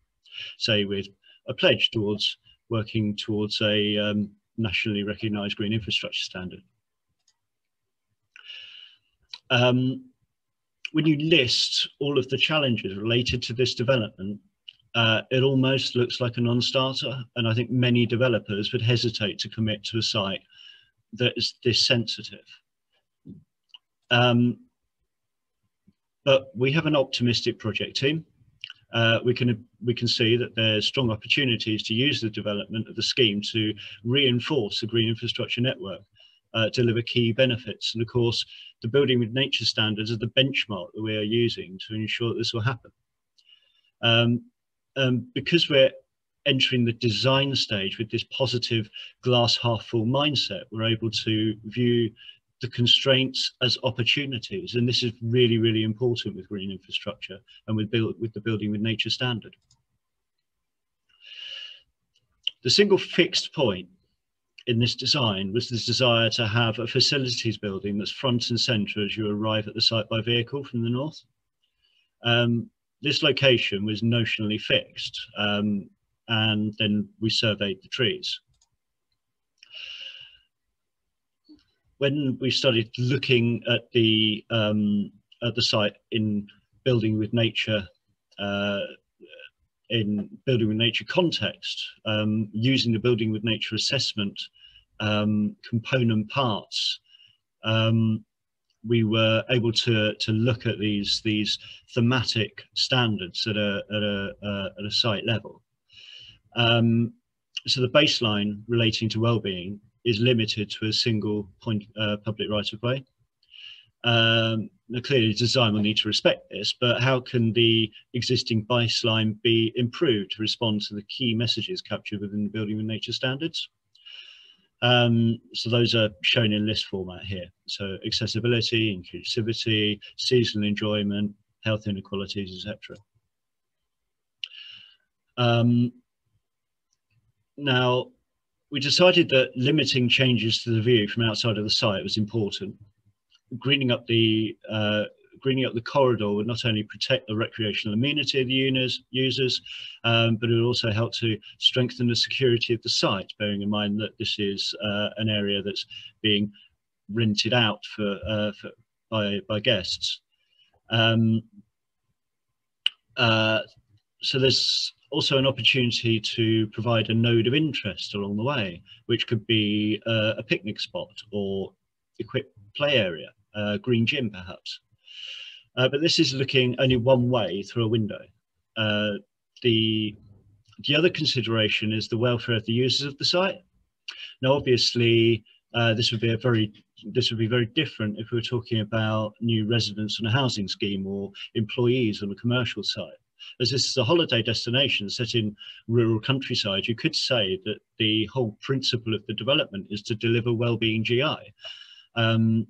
S3: say with a pledge towards working towards a um, nationally recognised green infrastructure standard. Um, when you list all of the challenges related to this development, uh, it almost looks like a non-starter. And I think many developers would hesitate to commit to a site that is this sensitive. Um, but we have an optimistic project team. Uh, we can we can see that there's strong opportunities to use the development of the scheme to reinforce the green infrastructure network, uh, deliver key benefits, and of course, the building with nature standards are the benchmark that we are using to ensure that this will happen. Um, um, because we're entering the design stage with this positive glass half full mindset, we're able to view the constraints as opportunities. And this is really, really important with green infrastructure and with, build, with the building with nature standard. The single fixed point in this design was this desire to have a facilities building that's front and center as you arrive at the site by vehicle from the north. Um, this location was notionally fixed um, and then we surveyed the trees. When we started looking at the um, at the site in building with nature uh, in building with nature context, um, using the building with nature assessment um, component parts, um, we were able to to look at these these thematic standards at a at a uh, at a site level. Um, so the baseline relating to well-being is limited to a single point uh, public right of way. Um, now clearly design will need to respect this, but how can the existing baseline be improved to respond to the key messages captured within the building and nature standards? Um, so those are shown in list format here. So accessibility, inclusivity, seasonal enjoyment, health inequalities, etc. Um, now, we decided that limiting changes to the view from outside of the site was important. Greening up the uh, greening up the corridor would not only protect the recreational amenity of the users, users um, but it would also help to strengthen the security of the site, bearing in mind that this is uh, an area that's being rented out for, uh, for by, by guests. Um, uh, so there's also an opportunity to provide a node of interest along the way, which could be uh, a picnic spot or equipped play area, a green gym perhaps. Uh, but this is looking only one way through a window. Uh, the, the other consideration is the welfare of the users of the site. Now, obviously, uh, this would be a very this would be very different if we were talking about new residents on a housing scheme or employees on a commercial site. As this is a holiday destination set in rural countryside, you could say that the whole principle of the development is to deliver well-being GI. Um,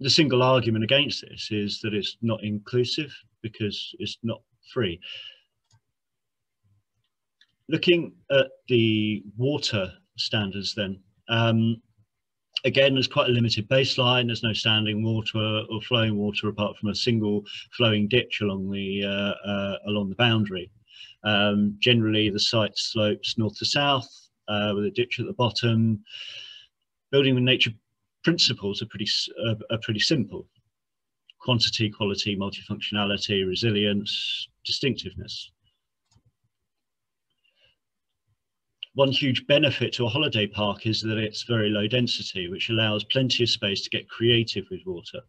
S3: the single argument against this is that it's not inclusive because it's not free. Looking at the water standards then, um, again, there's quite a limited baseline. There's no standing water or flowing water apart from a single flowing ditch along the uh, uh, along the boundary. Um, generally, the site slopes north to south uh, with a ditch at the bottom. Building with nature principles are pretty, uh, are pretty simple. Quantity, quality, multifunctionality, resilience, distinctiveness. One huge benefit to a holiday park is that it's very low density, which allows plenty of space to get creative with water.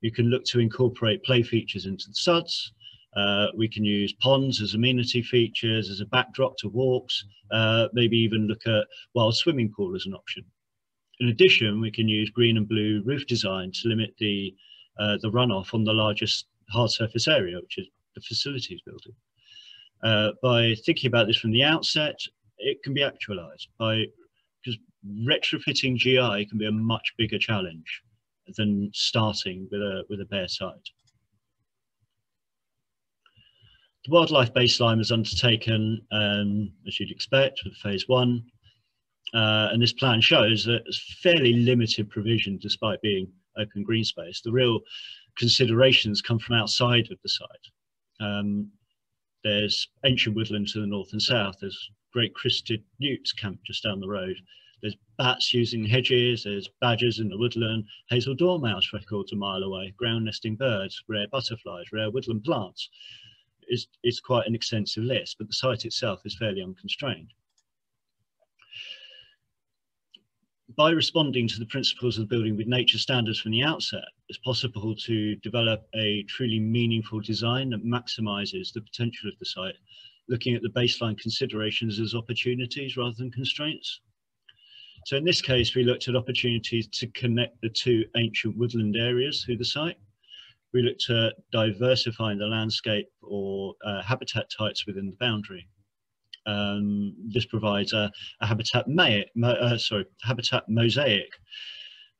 S3: You can look to incorporate play features into the suds. Uh, we can use ponds as amenity features, as a backdrop to walks, uh, maybe even look at wild swimming pool as an option. In addition, we can use green and blue roof design to limit the, uh, the runoff on the largest hard surface area, which is the facilities building. Uh, by thinking about this from the outset, it can be actualized by because retrofitting GI can be a much bigger challenge than starting with a with a bare site. The wildlife baseline was undertaken, um, as you'd expect, with phase one, uh, and this plan shows that it's fairly limited provision despite being open green space. The real considerations come from outside of the site. Um, there's ancient woodland to the north and south. There's great crested newts camp just down the road. There's bats using hedges, there's badgers in the woodland, hazel dormouse records a mile away, ground nesting birds, rare butterflies, rare woodland plants. It's, it's quite an extensive list, but the site itself is fairly unconstrained. By responding to the principles of the building with nature standards from the outset, it's possible to develop a truly meaningful design that maximizes the potential of the site, looking at the baseline considerations as opportunities rather than constraints. So in this case, we looked at opportunities to connect the two ancient woodland areas through the site. We looked at diversifying the landscape or uh, habitat types within the boundary um, this provides a, a habitat, uh, sorry, habitat mosaic,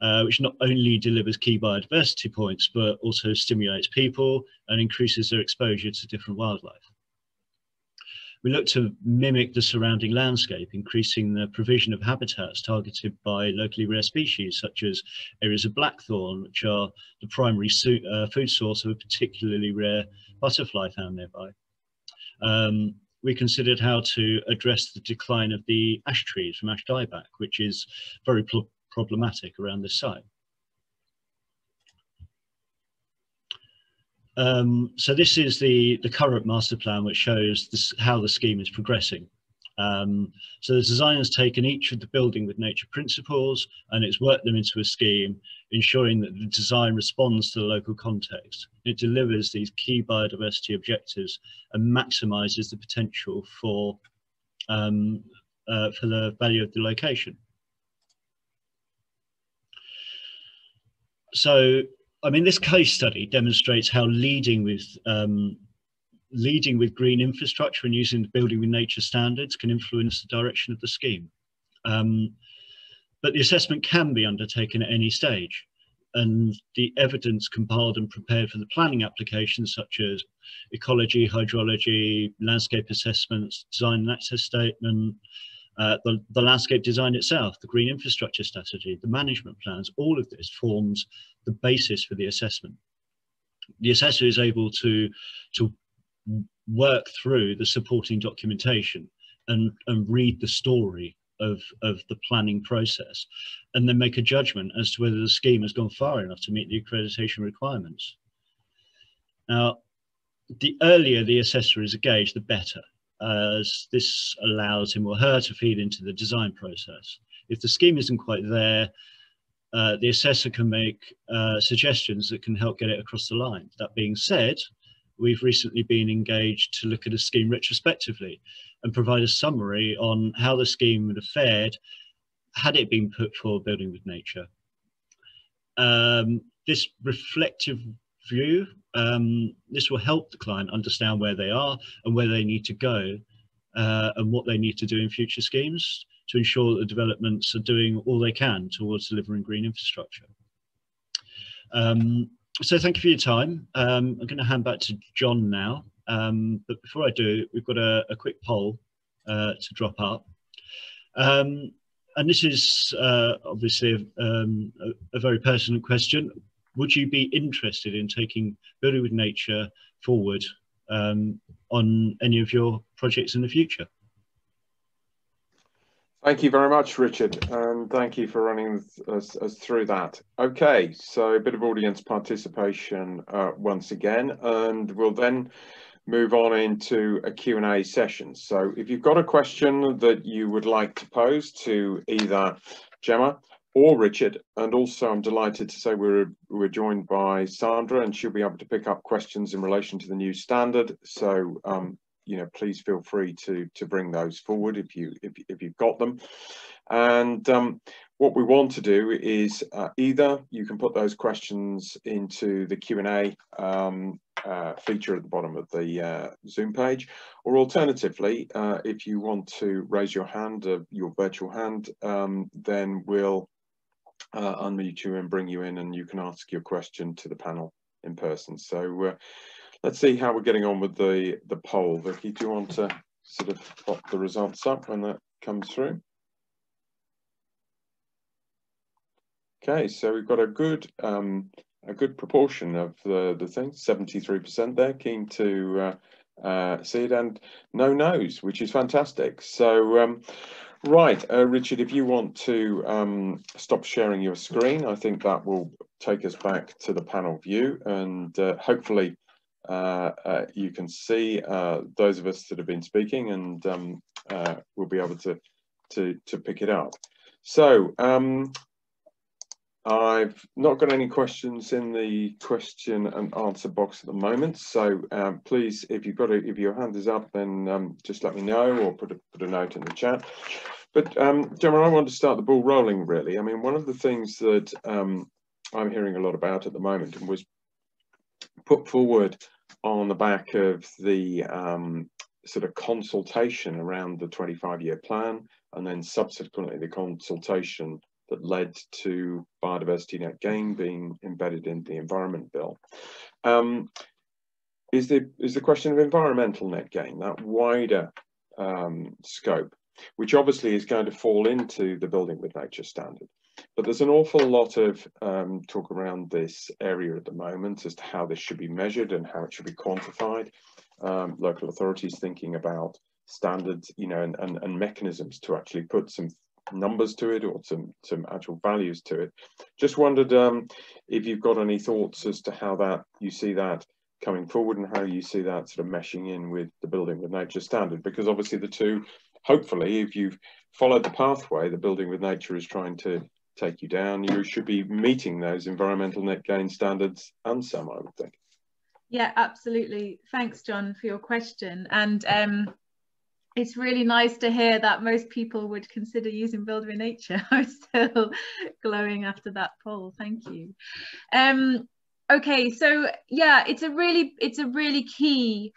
S3: uh, which not only delivers key biodiversity points, but also stimulates people and increases their exposure to different wildlife. We look to mimic the surrounding landscape, increasing the provision of habitats targeted by locally rare species, such as areas of blackthorn, which are the primary uh, food source of a particularly rare butterfly found nearby. Um, we considered how to address the decline of the ash trees from ash dieback, which is very problematic around this site. Um, so this is the, the current master plan, which shows this, how the scheme is progressing. Um, so the design has taken each of the building with nature principles and it's worked them into a scheme, ensuring that the design responds to the local context. It delivers these key biodiversity objectives and maximizes the potential for, um, uh, for the value of the location. So, I mean, this case study demonstrates how leading with um, leading with green infrastructure and using the building with nature standards can influence the direction of the scheme. Um, but the assessment can be undertaken at any stage and the evidence compiled and prepared for the planning applications such as ecology, hydrology, landscape assessments, design and access statement, uh, the, the landscape design itself, the green infrastructure strategy, the management plans, all of this forms the basis for the assessment. The assessor is able to, to work through the supporting documentation and, and read the story of, of the planning process and then make a judgment as to whether the scheme has gone far enough to meet the accreditation requirements. Now, the earlier the assessor is engaged, the better, as this allows him or her to feed into the design process. If the scheme isn't quite there, uh, the assessor can make uh, suggestions that can help get it across the line. That being said, we've recently been engaged to look at a scheme retrospectively and provide a summary on how the scheme would have fared had it been put for building with nature. Um, this reflective view, um, this will help the client understand where they are and where they need to go uh, and what they need to do in future schemes to ensure that the developments are doing all they can towards delivering green infrastructure. Um, so thank you for your time. Um, I'm going to hand back to John now. Um, but before I do, we've got a, a quick poll uh, to drop up. Um, and this is uh, obviously um, a, a, very pertinent question. Would you be interested in taking Building with Nature forward um, on any of your projects in the future?
S1: Thank you very much, Richard, and thank you for running us, us through that. Okay, so a bit of audience participation uh, once again, and we'll then move on into a Q&A session. So if you've got a question that you would like to pose to either Gemma or Richard, and also I'm delighted to say we're, we're joined by Sandra, and she'll be able to pick up questions in relation to the new standard. So um, you know, please feel free to to bring those forward if you if, if you've got them. And um, what we want to do is uh, either you can put those questions into the Q&A um, uh, feature at the bottom of the uh, Zoom page, or alternatively, uh, if you want to raise your hand, uh, your virtual hand, um, then we'll uh, unmute you and bring you in and you can ask your question to the panel in person. So Let's see how we're getting on with the, the poll. Vicky, do you want to sort of pop the results up when that comes through? Okay, so we've got a good um, a good proportion of the the thing, 73% there, keen to uh, uh, see it, and no no's, which is fantastic. So, um, right, uh, Richard, if you want to um, stop sharing your screen, I think that will take us back to the panel view, and uh, hopefully you can see uh, those of us that have been speaking and um, we'll be able to, to, to pick it up. So um, I've not got any questions in the question and answer box at the moment. So um, please, if you've got a, if your hand is up, then um, just let me know or put a, put a note in the chat. But um, I want to start the ball rolling really. I mean, one of the things that um, I'm hearing a lot about at the moment and was put forward on the back of the um, sort of consultation around the 25 year plan and then subsequently the consultation that led to biodiversity net gain being embedded in the environment bill. Um, is, the, is the question of environmental net gain, that wider um, scope, which obviously is going to fall into the building with nature standard. But there's an awful lot of um, talk around this area at the moment as to how this should be measured and how it should be quantified. Um, local authorities thinking about standards, you know, and, and, and mechanisms to actually put some numbers to it or some some actual values to it. Just wondered um, if you've got any thoughts as to how that you see that coming forward and how you see that sort of meshing in with the building with nature standard, because obviously the two hopefully, if you've followed the pathway the Building with Nature is trying to take you down, you should be meeting those environmental net gain standards and some, I would think.
S2: Yeah, absolutely. Thanks, John, for your question. And um, it's really nice to hear that most people would consider using Building with Nature. I'm still glowing after that poll. Thank you. Um, okay, so yeah, it's a really it's a really key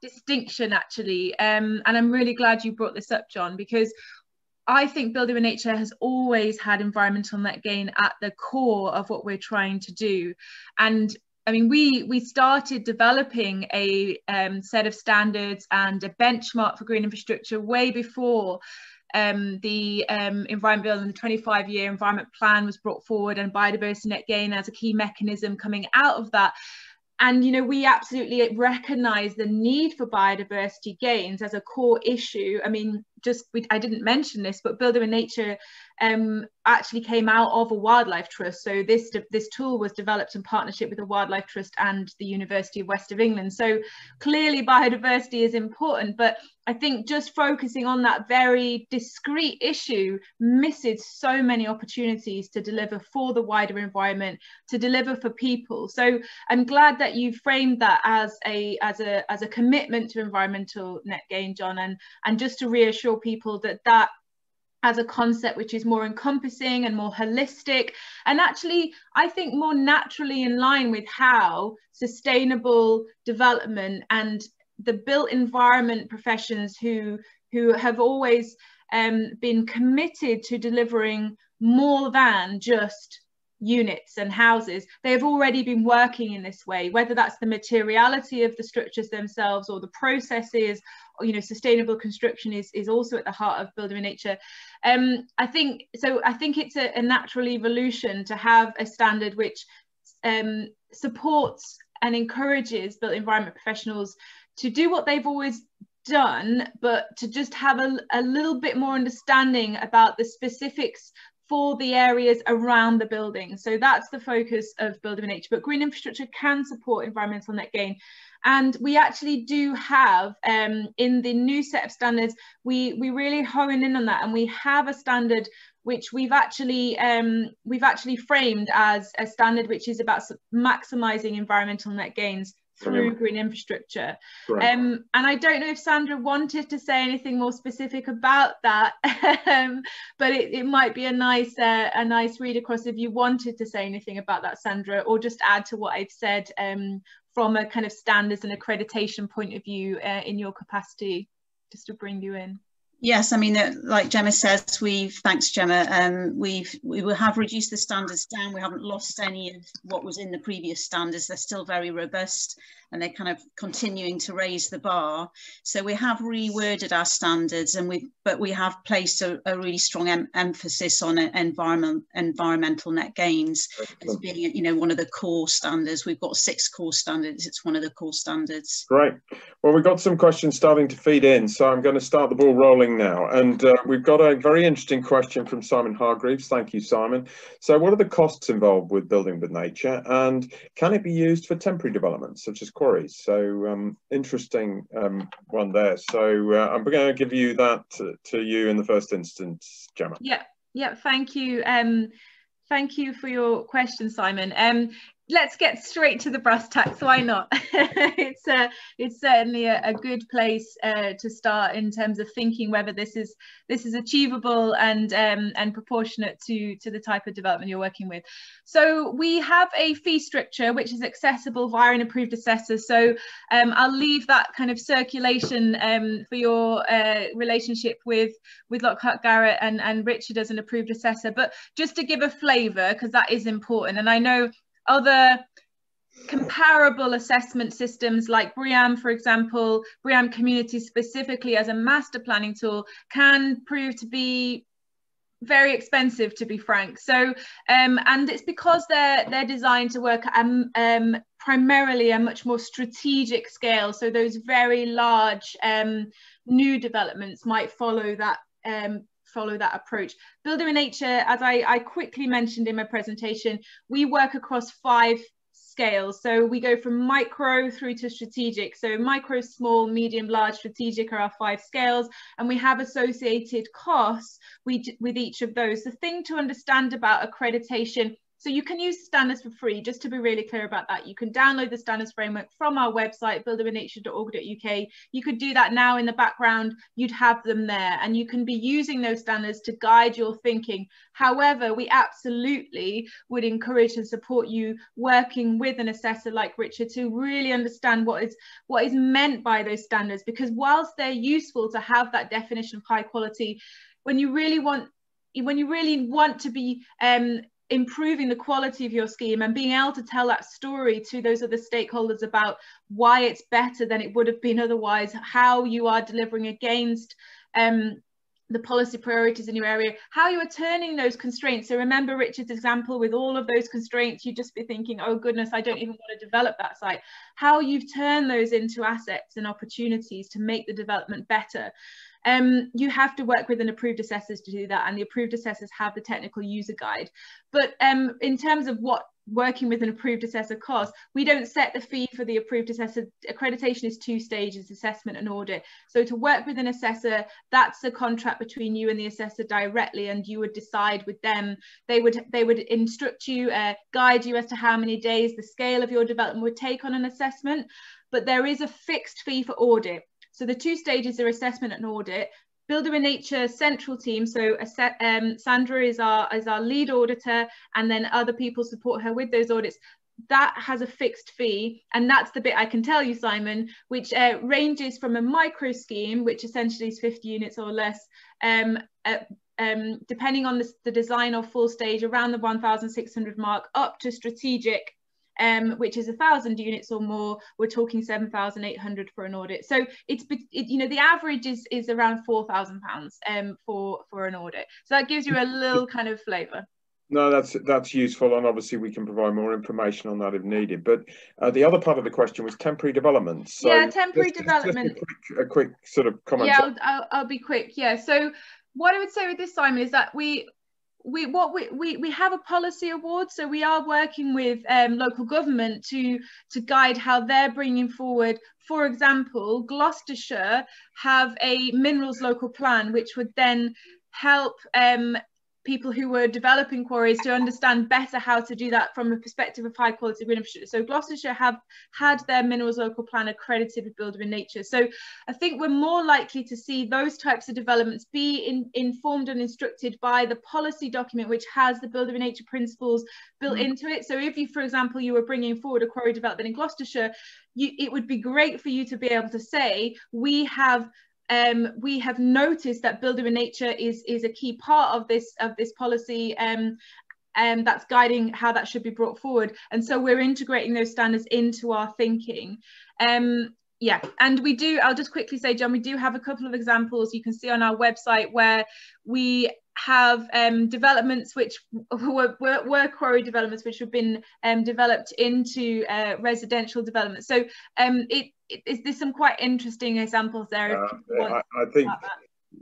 S2: distinction actually, um, and I'm really glad you brought this up, John, because I think Building with Nature has always had environmental net gain at the core of what we're trying to do, and I mean, we we started developing a um, set of standards and a benchmark for green infrastructure way before um, the um, Environment Bill and the 25 year environment plan was brought forward and biodiversity net gain as a key mechanism coming out of that and you know we absolutely recognize the need for biodiversity gains as a core issue. I mean just we, i didn't mention this but Building with Nature um, actually came out of a wildlife trust. So this this tool was developed in partnership with the wildlife trust and the university of west of england. So clearly biodiversity is important but i think just focusing on that very discrete issue misses so many opportunities to deliver for the wider environment to deliver for people. So i'm glad that you framed that as a as a as a commitment to environmental net gain john and and just to reassure reassure people that that as a concept which is more encompassing and more holistic. And actually i think more naturally in line with how sustainable development and the built environment professions who who have always um, been committed to delivering more than just units and houses they have already been working in this way whether that's the materiality of the structures themselves or the processes or, you know sustainable construction is is also at the heart of Building with Nature. Um i think so i think it's a, a natural evolution to have a standard which um supports and encourages built environment professionals to do what they've always done but to just have a, a little bit more understanding about the specifics for the areas around the building. So that's the focus of Building with Nature. But green infrastructure can support environmental net gain. And we actually do have um, in the new set of standards, we, we really hone in on that and we have a standard which we've actually um, we've actually framed as a standard which is about maximizing environmental net gains through green infrastructure. Um, and I don't know if Sandra wanted to say anything more specific about that, um, but it, it, might be a nice uh, a nice read across if you wanted to say anything about that, Sandra, or just add to what I've said um, from a kind of standards and accreditation point of view uh, in your capacity, just to bring you in.
S4: Yes, I mean, uh, like Gemma says, we've thanks Gemma. Um, we've we have reduced the standards down. We haven't lost any of what was in the previous standards. They're still very robust, and they're kind of continuing to raise the bar. So we have reworded our standards, and we but we have placed a, a really strong em emphasis on environment environmental net gains as being you know one of the core standards. We've got six core standards. It's one of the core standards.
S1: Great. Well, we've got some questions starting to feed in, so I'm going to start the ball rolling now. And uh, we've got a very interesting question from Simon Hargreaves. Thank you, Simon. So, what are the costs involved with building with nature, and can it be used for temporary developments such as quarries. So um, interesting um, one there. So uh, I'm going to give you that to, to, you in the first instance, Gemma.
S2: Yeah, yeah. Thank you. Um, thank you for your question, Simon. Um, let's get straight to the brass tacks why not? It's a uh, it's certainly a, a good place uh, to start in terms of thinking whether this is this is achievable and um, and proportionate to to the type of development you're working with. So we have a fee structure which is accessible via an approved assessor. So um, I'll leave that kind of circulation um, for your uh, relationship with with Lockhart Garratt and and Richard as an approved assessor. But just to give a flavor because that is important and I know other comparable assessment systems like BREEAM, for example, BREEAM Community specifically as a master planning tool can prove to be very expensive to be frank. So um, and it's because they're they're designed to work um, um, primarily a much more strategic scale. So those very large um, new developments might follow that um, follow that approach. Building with Nature, as I, I quickly mentioned in my presentation, we work across five scales. So we go from micro through to strategic. So micro, small, medium, large, strategic are our five scales, and we have associated costs with each of those. The thing to understand about accreditation so you can use standards for free, just to be really clear about that. You can download the standards framework from our website, buildingwithnature.org.uk. You could do that now in the background, you'd have them there and you can be using those standards to guide your thinking. However, we absolutely would encourage and support you working with an assessor like Richard to really understand what is what is meant by those standards because whilst they're useful to have that definition of high quality, when you really want when you really want to be um, improving the quality of your scheme and being able to tell that story to those other stakeholders about why it's better than it would have been otherwise, how you are delivering against um, the policy priorities in your area, how you are turning those constraints. So remember Richard's example with all of those constraints, you'd just be thinking, oh goodness, I don't even want to develop that site. How you've turned those into assets and opportunities to make the development better um, you have to work with an approved assessors to do that and the approved assessors have the technical user guide. But um, in terms of what working with an approved assessor costs, we don't set the fee for the approved assessor. Accreditation is two stages, assessment and audit. So to work with an assessor, that's a contract between you and the assessor directly and you would decide with them. They would, they would instruct you, uh, guide you as to how many days the scale of your development would take on an assessment. But there is a fixed fee for audit. So the two stages are assessment and audit. Building with Nature central team. So um, Sandra is our, is our lead auditor and then other people support her with those audits that has a fixed fee and that's the bit I can tell you Simon which uh, ranges from a micro scheme which essentially is 50 units or less um, uh, um, depending on the, the, design or full stage around the 1600 mark up to strategic um, which is a thousand units or more, we're talking 7,800 for an audit. So it's, it, you know, the average is, is around 4,000 pounds um, for, for an audit. So that gives you a little kind of flavour.
S1: No, that's that's useful, and obviously we can provide more information on that if needed. But uh, the other part of the question was temporary development.
S2: So yeah, temporary just, development.
S1: Just a, quick, a, quick, sort of comment.
S2: Yeah, I'll, I'll, I'll be quick. Yeah, so what I would say with this, Simon, is that we we what we, we we have a policy award so we are working with um, local government to to guide how they're bringing forward. For example gloucestershire have a minerals local plan which would then help um, people who were developing quarries to understand better how to do that from a perspective of high quality green infrastructure. So Gloucestershire have had their minerals local plan accredited with Building with Nature. So I think we're more likely to see those types of developments be in, informed and instructed by the policy document which has the Building with Nature principles built mm. into it. So if you, for example, you were bringing forward a quarry development in Gloucestershire, you, it would be great for you to be able to say, we have um, we have noticed that Building with Nature is is a key part of this of this policy um, and that's guiding how that should be brought forward. And so we're integrating those standards into our thinking. Um, yeah and we do i'll just quickly say john we do have a couple of examples you can see on our website where we have um, developments which were, were, were, quarry developments which have been um, developed into uh, residential development. So um, it, it, is there's some quite interesting examples there.
S1: Uh, I, I, think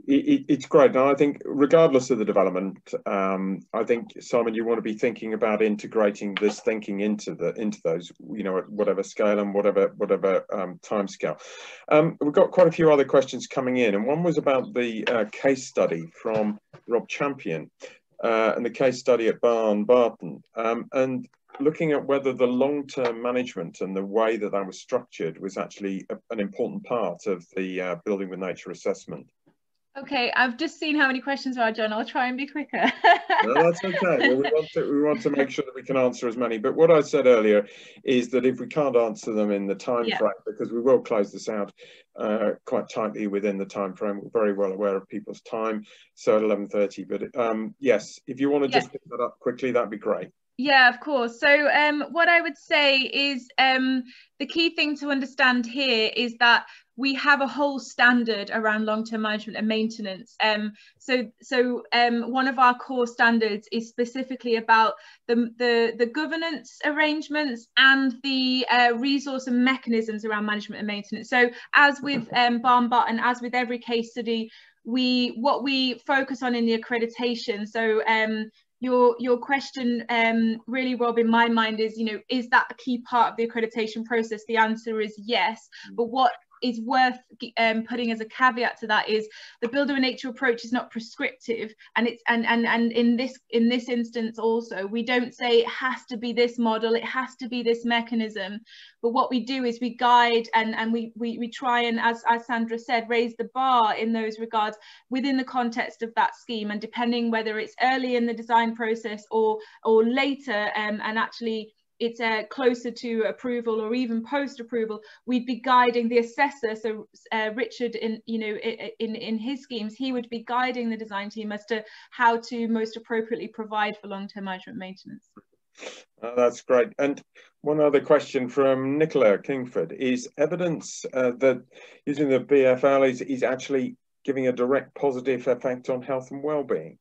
S1: it, it's great. And I think regardless of the development, um, I think Simon, you want to be thinking about integrating this thinking into the into those, you know, at whatever scale and whatever whatever um, time scale. Um, we've got quite a few other questions coming in, and one was about the uh, case study from Rob Champion. Uh, and the case study at Barne Barton. Um, and looking at whether the long-term management and the way that that was structured was actually a, an important part of the uh, building with nature assessment.
S2: Okay, I've just seen how many questions there are, John. I'll try and be quicker.
S1: no, that's okay. Well, we want to we want to make sure that we can answer as many. But what I said earlier is that if we can't answer them in the time yeah. frame, because we will close this out uh, quite tightly within the time frame, we're very well aware of people's time. So at eleven thirty. But um, yes, if you want to just pick that up quickly, that'd be great.
S2: Yeah, of course. So um, what I would say is um, the key thing to understand here is that we have a whole standard around long-term management and maintenance. Um, so so um, one of our core standards is specifically about the, the, the governance arrangements and the uh, resource and mechanisms around management and maintenance. So as with um, Barne Barton, as with every case study, we what we focus on in the accreditation, so um, your your question um, really rob in my mind is you know is that a key part of the accreditation process the answer is yes mm. but what is worth um, putting as a caveat to that is the Building with Nature approach is not prescriptive. And it's and and and in this in this instance also we don't say it has to be this model it has to be this mechanism. But what we do is we guide and and we we, we try and as, as Sandra said raise the bar in those regards within the context of that scheme. And depending whether it's early in the design process or or later um, and actually it's uh, closer to approval or even post approval we'd be guiding the assessor. So uh, richard in you know in in his schemes he would be guiding the design team as to how to most appropriately provide for long-term management maintenance.
S1: Uh, that's great. And one other question from nicola kingford. Is evidence uh, that using the bfl is, is actually giving a direct positive effect on health and well-being?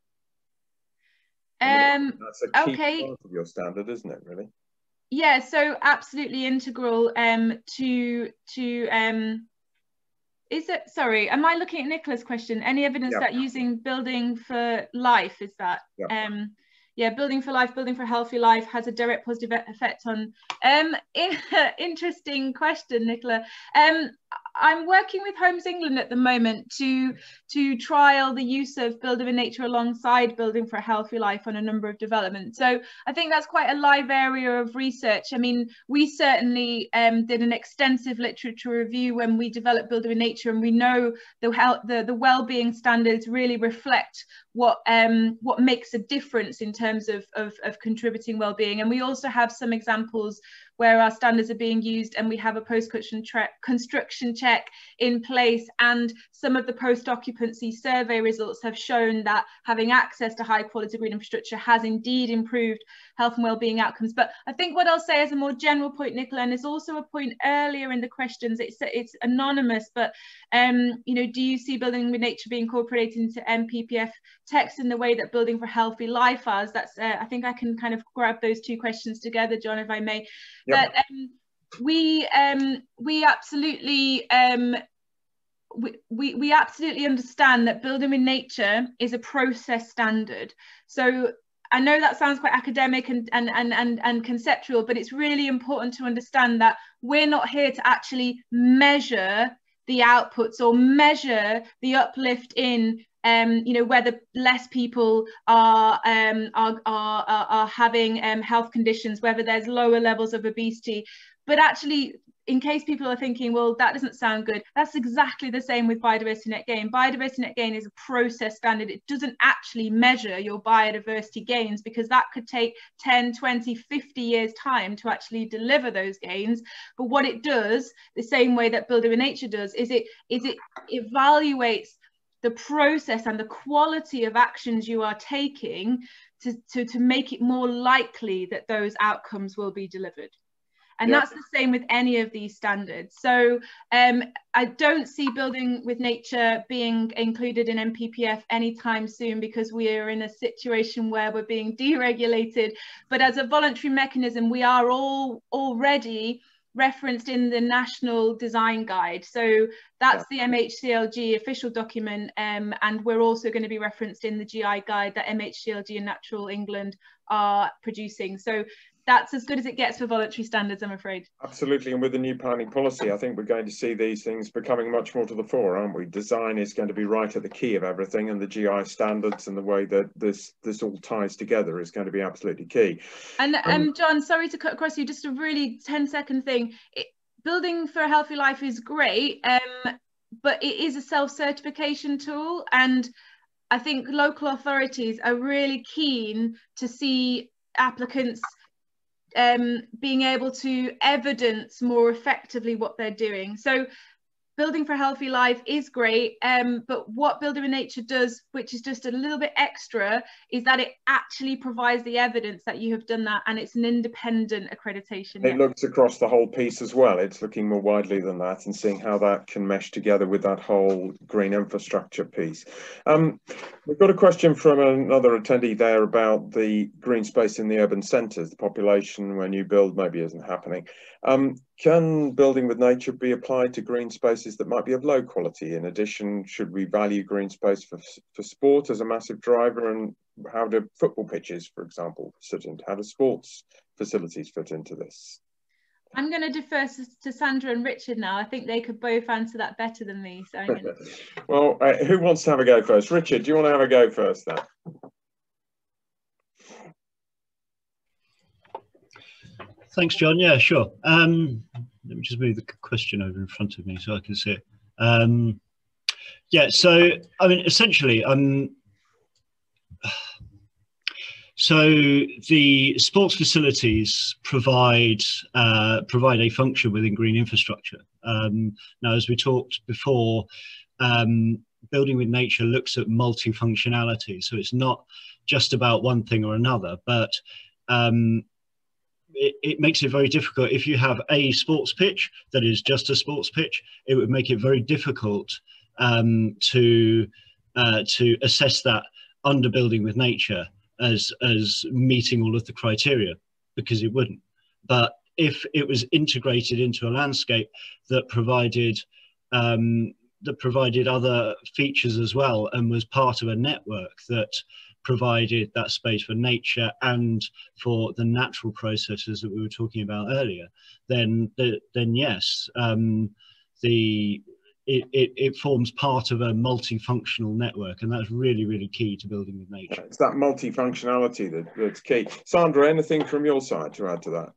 S2: Um
S1: that's a key okay. part of your standard isn't it really
S2: yeah so absolutely integral um to to um is it sorry am i looking at nicola's question? Any evidence that using building for life is that um yeah building for life building for a healthy life has a direct positive effect on um in, interesting question nicola. Um I'm working with Homes England at the moment to to trial the use of Building with Nature alongside Building for a Healthy Life on a number of developments. So I think that's quite a live area of research. I mean, we certainly um, did an extensive literature review when we developed Building with Nature, and we know the health, the, the well-being standards really reflect what um, what makes a difference in terms of, of, of contributing well-being. And we also have some examples where our standards are being used and we have a post-construction check in place and some of the post-occupancy survey results have shown that having access to high quality green infrastructure has indeed improved health and well-being outcomes. But I think what I'll say as a more general point, Nicola, and there's also a point earlier in the questions, it's, it's anonymous, but um, you know, do you see building with nature being incorporated into NPPF text in the way that building for healthy life has? That's, uh, I think I can kind of grab those two questions together, John, if I may. But um, we, um, we absolutely, um, we, we, we absolutely understand that building with nature is a process standard. So I know that sounds quite academic and, and, and, and, and conceptual, but it's really important to understand that we're not here to actually measure the outputs or measure the uplift in um, you know whether less people are um, are, are, are having um, health conditions, whether there's lower levels of obesity, but actually in case people are thinking, well, that doesn't sound good, that's exactly the same with biodiversity net gain. Biodiversity net gain is a process standard. It doesn't actually measure your biodiversity gains because that could take 10, 20, 50 years time to actually deliver those gains. But what it does, the same way that Building with Nature does, is it is it evaluates the process and the quality of actions you are taking to, to, to make it more likely that those outcomes will be delivered. And that's the same with any of these standards. So um, I don't see building with nature being included in NPPF anytime soon because we are in a situation where we're being deregulated. But as a voluntary mechanism, we are all already referenced in the National Design Guide. So that's yeah. the MHCLG official document, um, and we're also going to be referenced in the GI Guide that MHCLG and Natural England are producing. So that's as good as it gets for voluntary standards, I'm afraid.
S1: Absolutely, and with the new planning policy, I think we're going to see these things becoming much more to the fore, aren't we? Design is going to be right at the key of everything, and the GI standards and the way that this this all ties together is going to be absolutely key.
S2: And um, um John, sorry to cut across you, just a really 10 second thing. It, building for a healthy life is great, um, but it is a self-certification tool, and I think local authorities are really keen to see applicants um, being able to evidence more effectively what they're doing. So building for a healthy life is great um, but what Building with Nature does which is just a little bit extra is that it actually provides the evidence that you have done that and it's an independent accreditation
S1: it yeah. looks across the whole piece as well. It's looking more widely than that and seeing how that can mesh together with that whole green infrastructure piece. Um, we've got a question from another attendee there about the green space in the urban centres. The population where new build maybe isn't happening um, can building with nature be applied to green spaces that might be of low quality? In addition, should we value green space for, for sport as a massive driver and how do football pitches, for example, fit into, how do sports facilities fit into this?
S2: I'm going to defer to Sandra and Richard now. I think they could both answer that better than me. So gonna...
S1: well, uh, who wants to have a go first? Richard, do you want to have a go first then?
S3: Thanks, John. Yeah, sure. Um, let me just move the question over in front of me so I can see it. Um, yeah, so I mean, essentially, um, so the sports facilities provide uh, provide a function within green infrastructure. Um, now, as we talked before, um, building with nature looks at multifunctionality. So it's not just about one thing or another, but um, it, it, makes it very difficult. If you have a sports pitch that is just a sports pitch, it would make it very difficult um, to uh, to assess that under building with nature as as meeting all of the criteria because it wouldn't. But if it was integrated into a landscape that provided um, that provided other features as well and was part of a network that provided that space for nature and for the natural processes that we were talking about earlier, then then yes, um, the it, it, it, forms part of a multifunctional network, and that's really, really key to building with nature.
S1: It's that multifunctionality that, that's key. Sandra, anything from your side to add to that?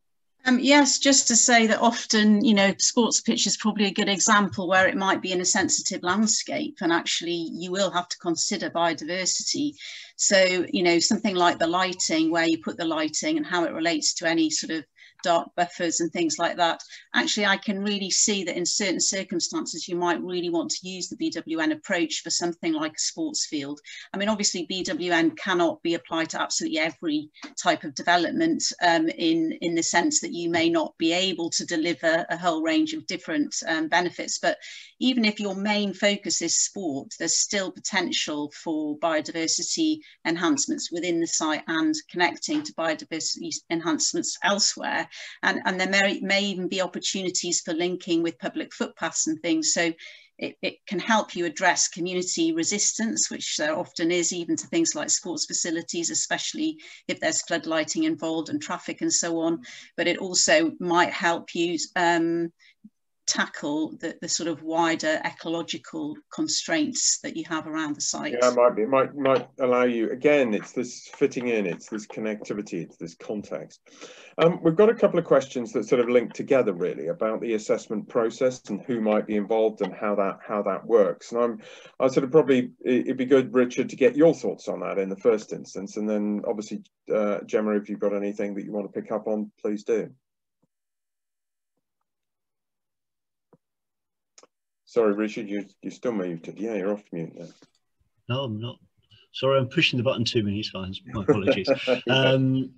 S4: Um, yes, just to say that often, you know, sports pitch is probably a good example where it might be in a sensitive landscape, and actually you will have to consider biodiversity. So, you know, something like the lighting, where you put the lighting and how it relates to any sort of dark buffers and things like that, actually I can really see that in certain circumstances you might really want to use the BWN approach for something like a sports field. I mean, obviously BWN cannot be applied to absolutely every type of development um, in, in the sense that you may not be able to deliver a whole range of different um, benefits, but even if your main focus is sport, there's still potential for biodiversity enhancements within the site and connecting to biodiversity enhancements elsewhere. And, and there may, may even be opportunities for linking with public footpaths and things. So it, it, can help you address community resistance, which there often is, even to things like sports facilities, especially if there's floodlighting involved and traffic and so on. But it also might help you um, tackle the, the sort of wider ecological constraints that you have around the site.
S1: Yeah, it might be. It might might allow you again. It's this fitting in. It's this connectivity. It's this context. Um, we've got a couple of questions that sort of link together really about the assessment process and who might be involved and how that how that works. And I'm I sort of probably it'd be good, Richard, to get your thoughts on that in the first instance, and then obviously uh, Gemma, if you've got anything that you want to pick up on, please do. Sorry, Richard, you, you're still muted. Yeah, you're off mute now.
S3: No, I'm not. Sorry, I'm pushing the button too many times. My apologies. um,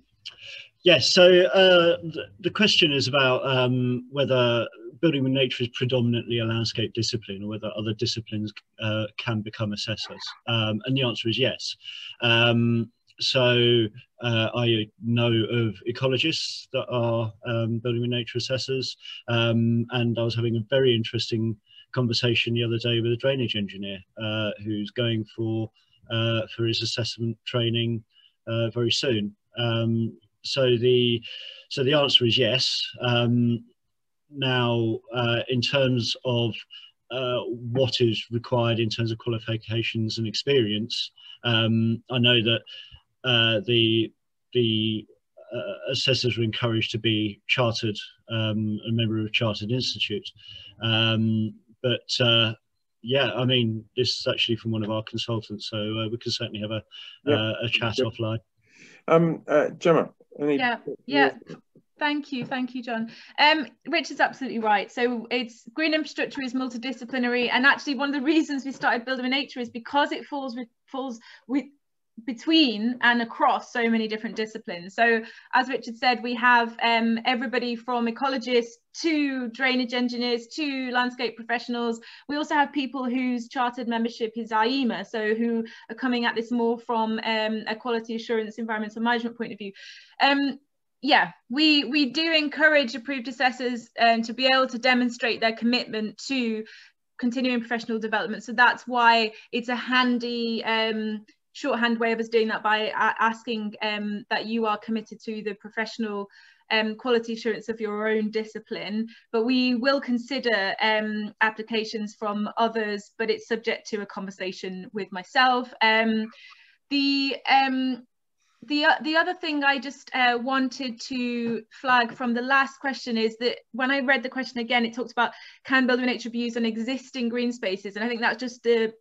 S3: yes, so uh, the, the, question is about um, whether building with nature is predominantly a landscape discipline or whether other disciplines uh, can become assessors. Um, and the answer is yes. Um, so uh, I know of ecologists that are um, building with nature assessors, um, and I was having a very interesting conversation the other day with a drainage engineer uh, who's going for uh, for his assessment training uh, very soon. Um, so the so the answer is yes. Um, now, uh, in terms of uh, what is required in terms of qualifications and experience, um, I know that uh, the the uh, assessors are encouraged to be chartered, um, a member of a chartered institute. Um, but uh, yeah, I mean, this is actually from one of our consultants, so uh, we can certainly have a yeah. uh, a chat yeah. offline.
S1: Um, uh, Gemma, any,
S2: yeah, yeah. Thank you, thank you, John. Um, Rich is absolutely right. So it's green infrastructure is multidisciplinary, and actually one of the reasons we started building with nature is because it falls with falls with between and across so many different disciplines. So as Richard said, we have um, everybody from ecologists to drainage engineers to landscape professionals. We also have people whose chartered membership is IEMA, so who are coming at this more from um, a quality assurance environmental management point of view. Um, yeah, we, we do encourage approved assessors um, to be able to demonstrate their commitment to continuing professional development. So that's why it's a handy um, shorthand way of us doing that by asking um, that you are committed to the professional um, quality assurance of your own discipline, but we will consider um, applications from others, but it's subject to a conversation with myself. Um, the um, the, the other thing I just uh, wanted to flag from the last question is that when I read the question again, it talks about can building nature used on existing green spaces? And I think that's just the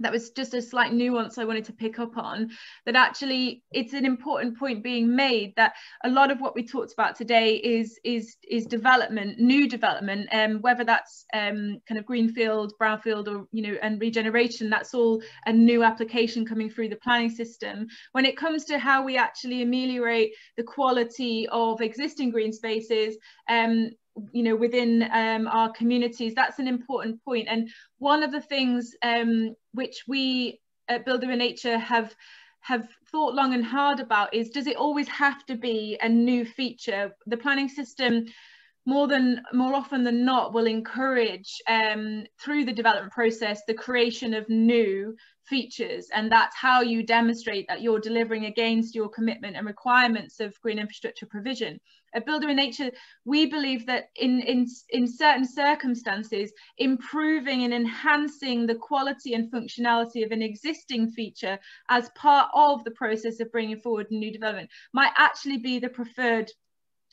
S2: that was just a slight nuance I wanted to pick up on that actually it's an important point being made that a lot of what we talked about today is is is development new development and um, whether that's um, kind of greenfield brownfield or you know and regeneration that's all a new application coming through the planning system. When it comes to how we actually ameliorate the quality of existing green spaces um, you know within um, our communities that's an important point. And one of the things um, which we at Building with Nature have have thought long and hard about is does it always have to be a new feature? The planning system more than more often than not will encourage um, through the development process the creation of new features. And that's how you demonstrate that you're delivering against your commitment and requirements of green infrastructure provision at Building with Nature we believe that in in in certain circumstances improving and enhancing the quality and functionality of an existing feature as part of the process of bringing forward new development might actually be the preferred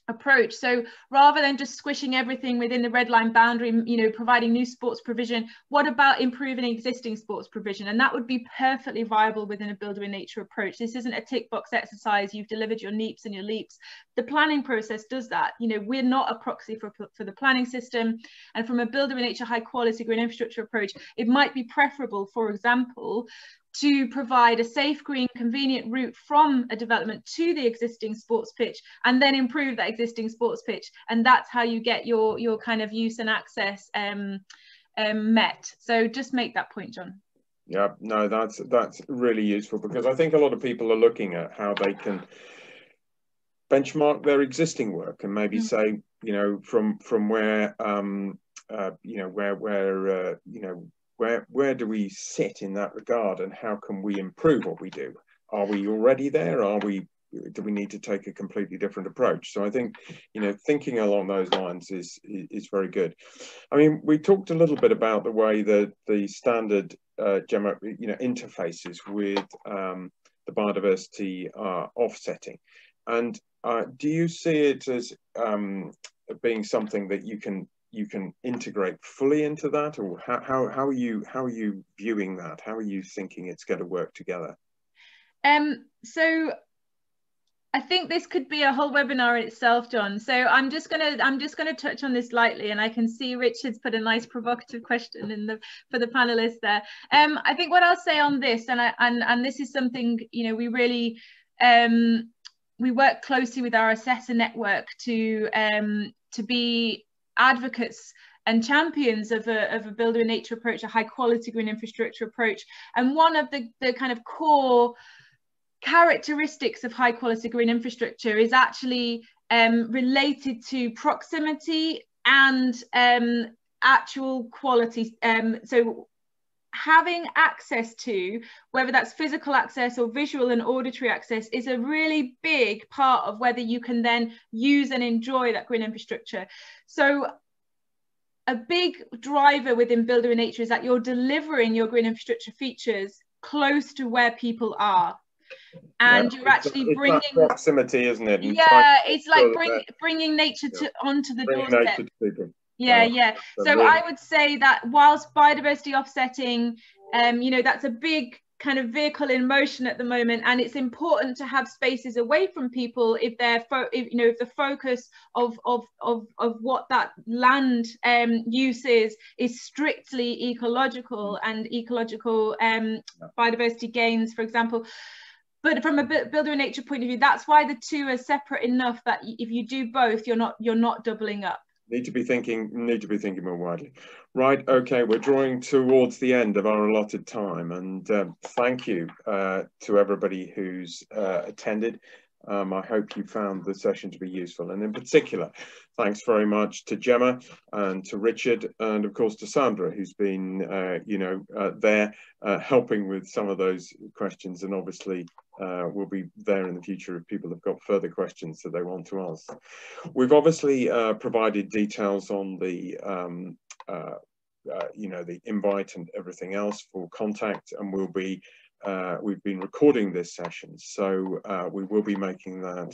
S2: approach. So rather than just squishing everything within the red line boundary, you know, providing new sports provision, what about improving existing sports provision? And that would be perfectly viable within a Building with Nature approach. This isn't a tick box exercise. You've delivered your NEAPs and your LEAPs. The planning process does that. You know, we're not a proxy for, for the planning system. And from a Building with Nature high quality green infrastructure approach, it might be preferable, for example, to provide a safe, green, convenient route from a development to the existing sports pitch and then improve that existing sports pitch. And that's how you get your, your kind of use and access um, um, met. So just make that point, John.
S1: Yeah, no, that's that's really useful because I think a lot of people are looking at how they can benchmark their existing work and maybe mm -hmm. say, you know, from from where um, uh, you know where where uh, you know where where do we sit in that regard and how can we improve what we do? Are we already there? Are we do we need to take a completely different approach? So i think you know thinking along those lines is is very good. I mean we talked a little bit about the way that the standard uh, you know interfaces with um, the biodiversity uh, offsetting. And uh, do you see it as um, being something that you can you can integrate fully into that or how, how, how are you how are you viewing that how are you thinking it's going to work together
S2: um so I think this could be a whole webinar in itself, John. So I'm just gonna I'm just gonna touch on this lightly, and I can see Richard's put a nice provocative question in the for the panelists there. Um, I think what I'll say on this, and I and and this is something you know we really um we work closely with our assessor network to um to be advocates and champions of a, of a Building with Nature approach, a high quality green infrastructure approach. And one of the, the kind of core characteristics of high quality green infrastructure is actually um, related to proximity and um, actual quality. Um, so having access to, whether that's physical access or visual and auditory access, is a really big part of whether you can then use and enjoy that green infrastructure. So a big driver within Building with Nature is that you're delivering your green infrastructure features close to where people are. And yeah, you're actually bringing
S1: proximity, isn't it?
S2: And yeah, it's like bring, bringing nature to onto the doorstep yeah yeah. So i would say that whilst biodiversity offsetting um you know that's a big kind of vehicle in motion at the moment and it's important to have spaces away from people if they're if, you know if the focus of of of, of what that land um use is is strictly ecological and ecological um biodiversity gains for example. But from a Building with Nature point of view that's why the two are separate enough that if you do both you're not you're not doubling up
S1: need to be thinking need to be thinking more widely right okay we're drawing towards the end of our allotted time and uh, thank you uh, to everybody who's uh, attended Um, I hope you found the session to be useful. And in particular, thanks very much to Gemma and to Richard and of course to Sandra, who's been, uh, you know, uh, there uh, helping with some of those questions and obviously uh, will be there in the future if people have got further questions that they want to ask. We've obviously uh, provided details on the um, uh, uh, you know, the invite and everything else for contact and we'll be uh, we've been recording this session, so uh, we will be making that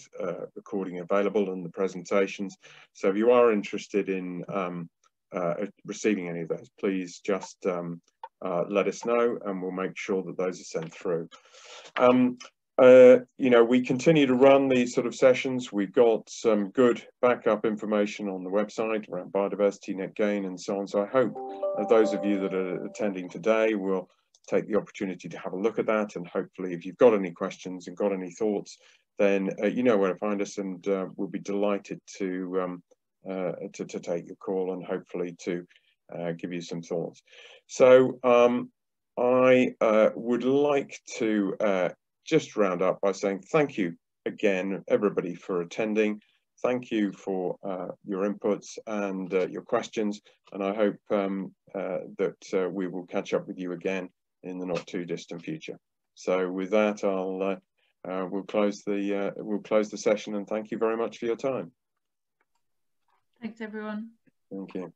S1: recording available in the presentations. So if you are interested in um, receiving any of those, please just um, uh, let us know and we'll make sure that those are sent through. Um, uh, you know, we continue to run these sort of sessions. We've got some good backup information on the website around biodiversity, net gain and so on. So I hope those of you that are attending today will take the opportunity to have a look at that and hopefully if you've got any questions and got any thoughts then uh, you know where to find us and uh, we'll be delighted to, um, uh, to, to take your call and hopefully to uh, give you some thoughts. So um, I uh, would like to uh, just round up by saying thank you again everybody for attending. Thank you for your inputs and your questions and I hope um, that we will catch up with you again in the not too distant future. So with that, I'll uh, uh, we'll close the uh, we'll close the session and thank you very much for your time.
S2: Thanks everyone.
S1: Thank you.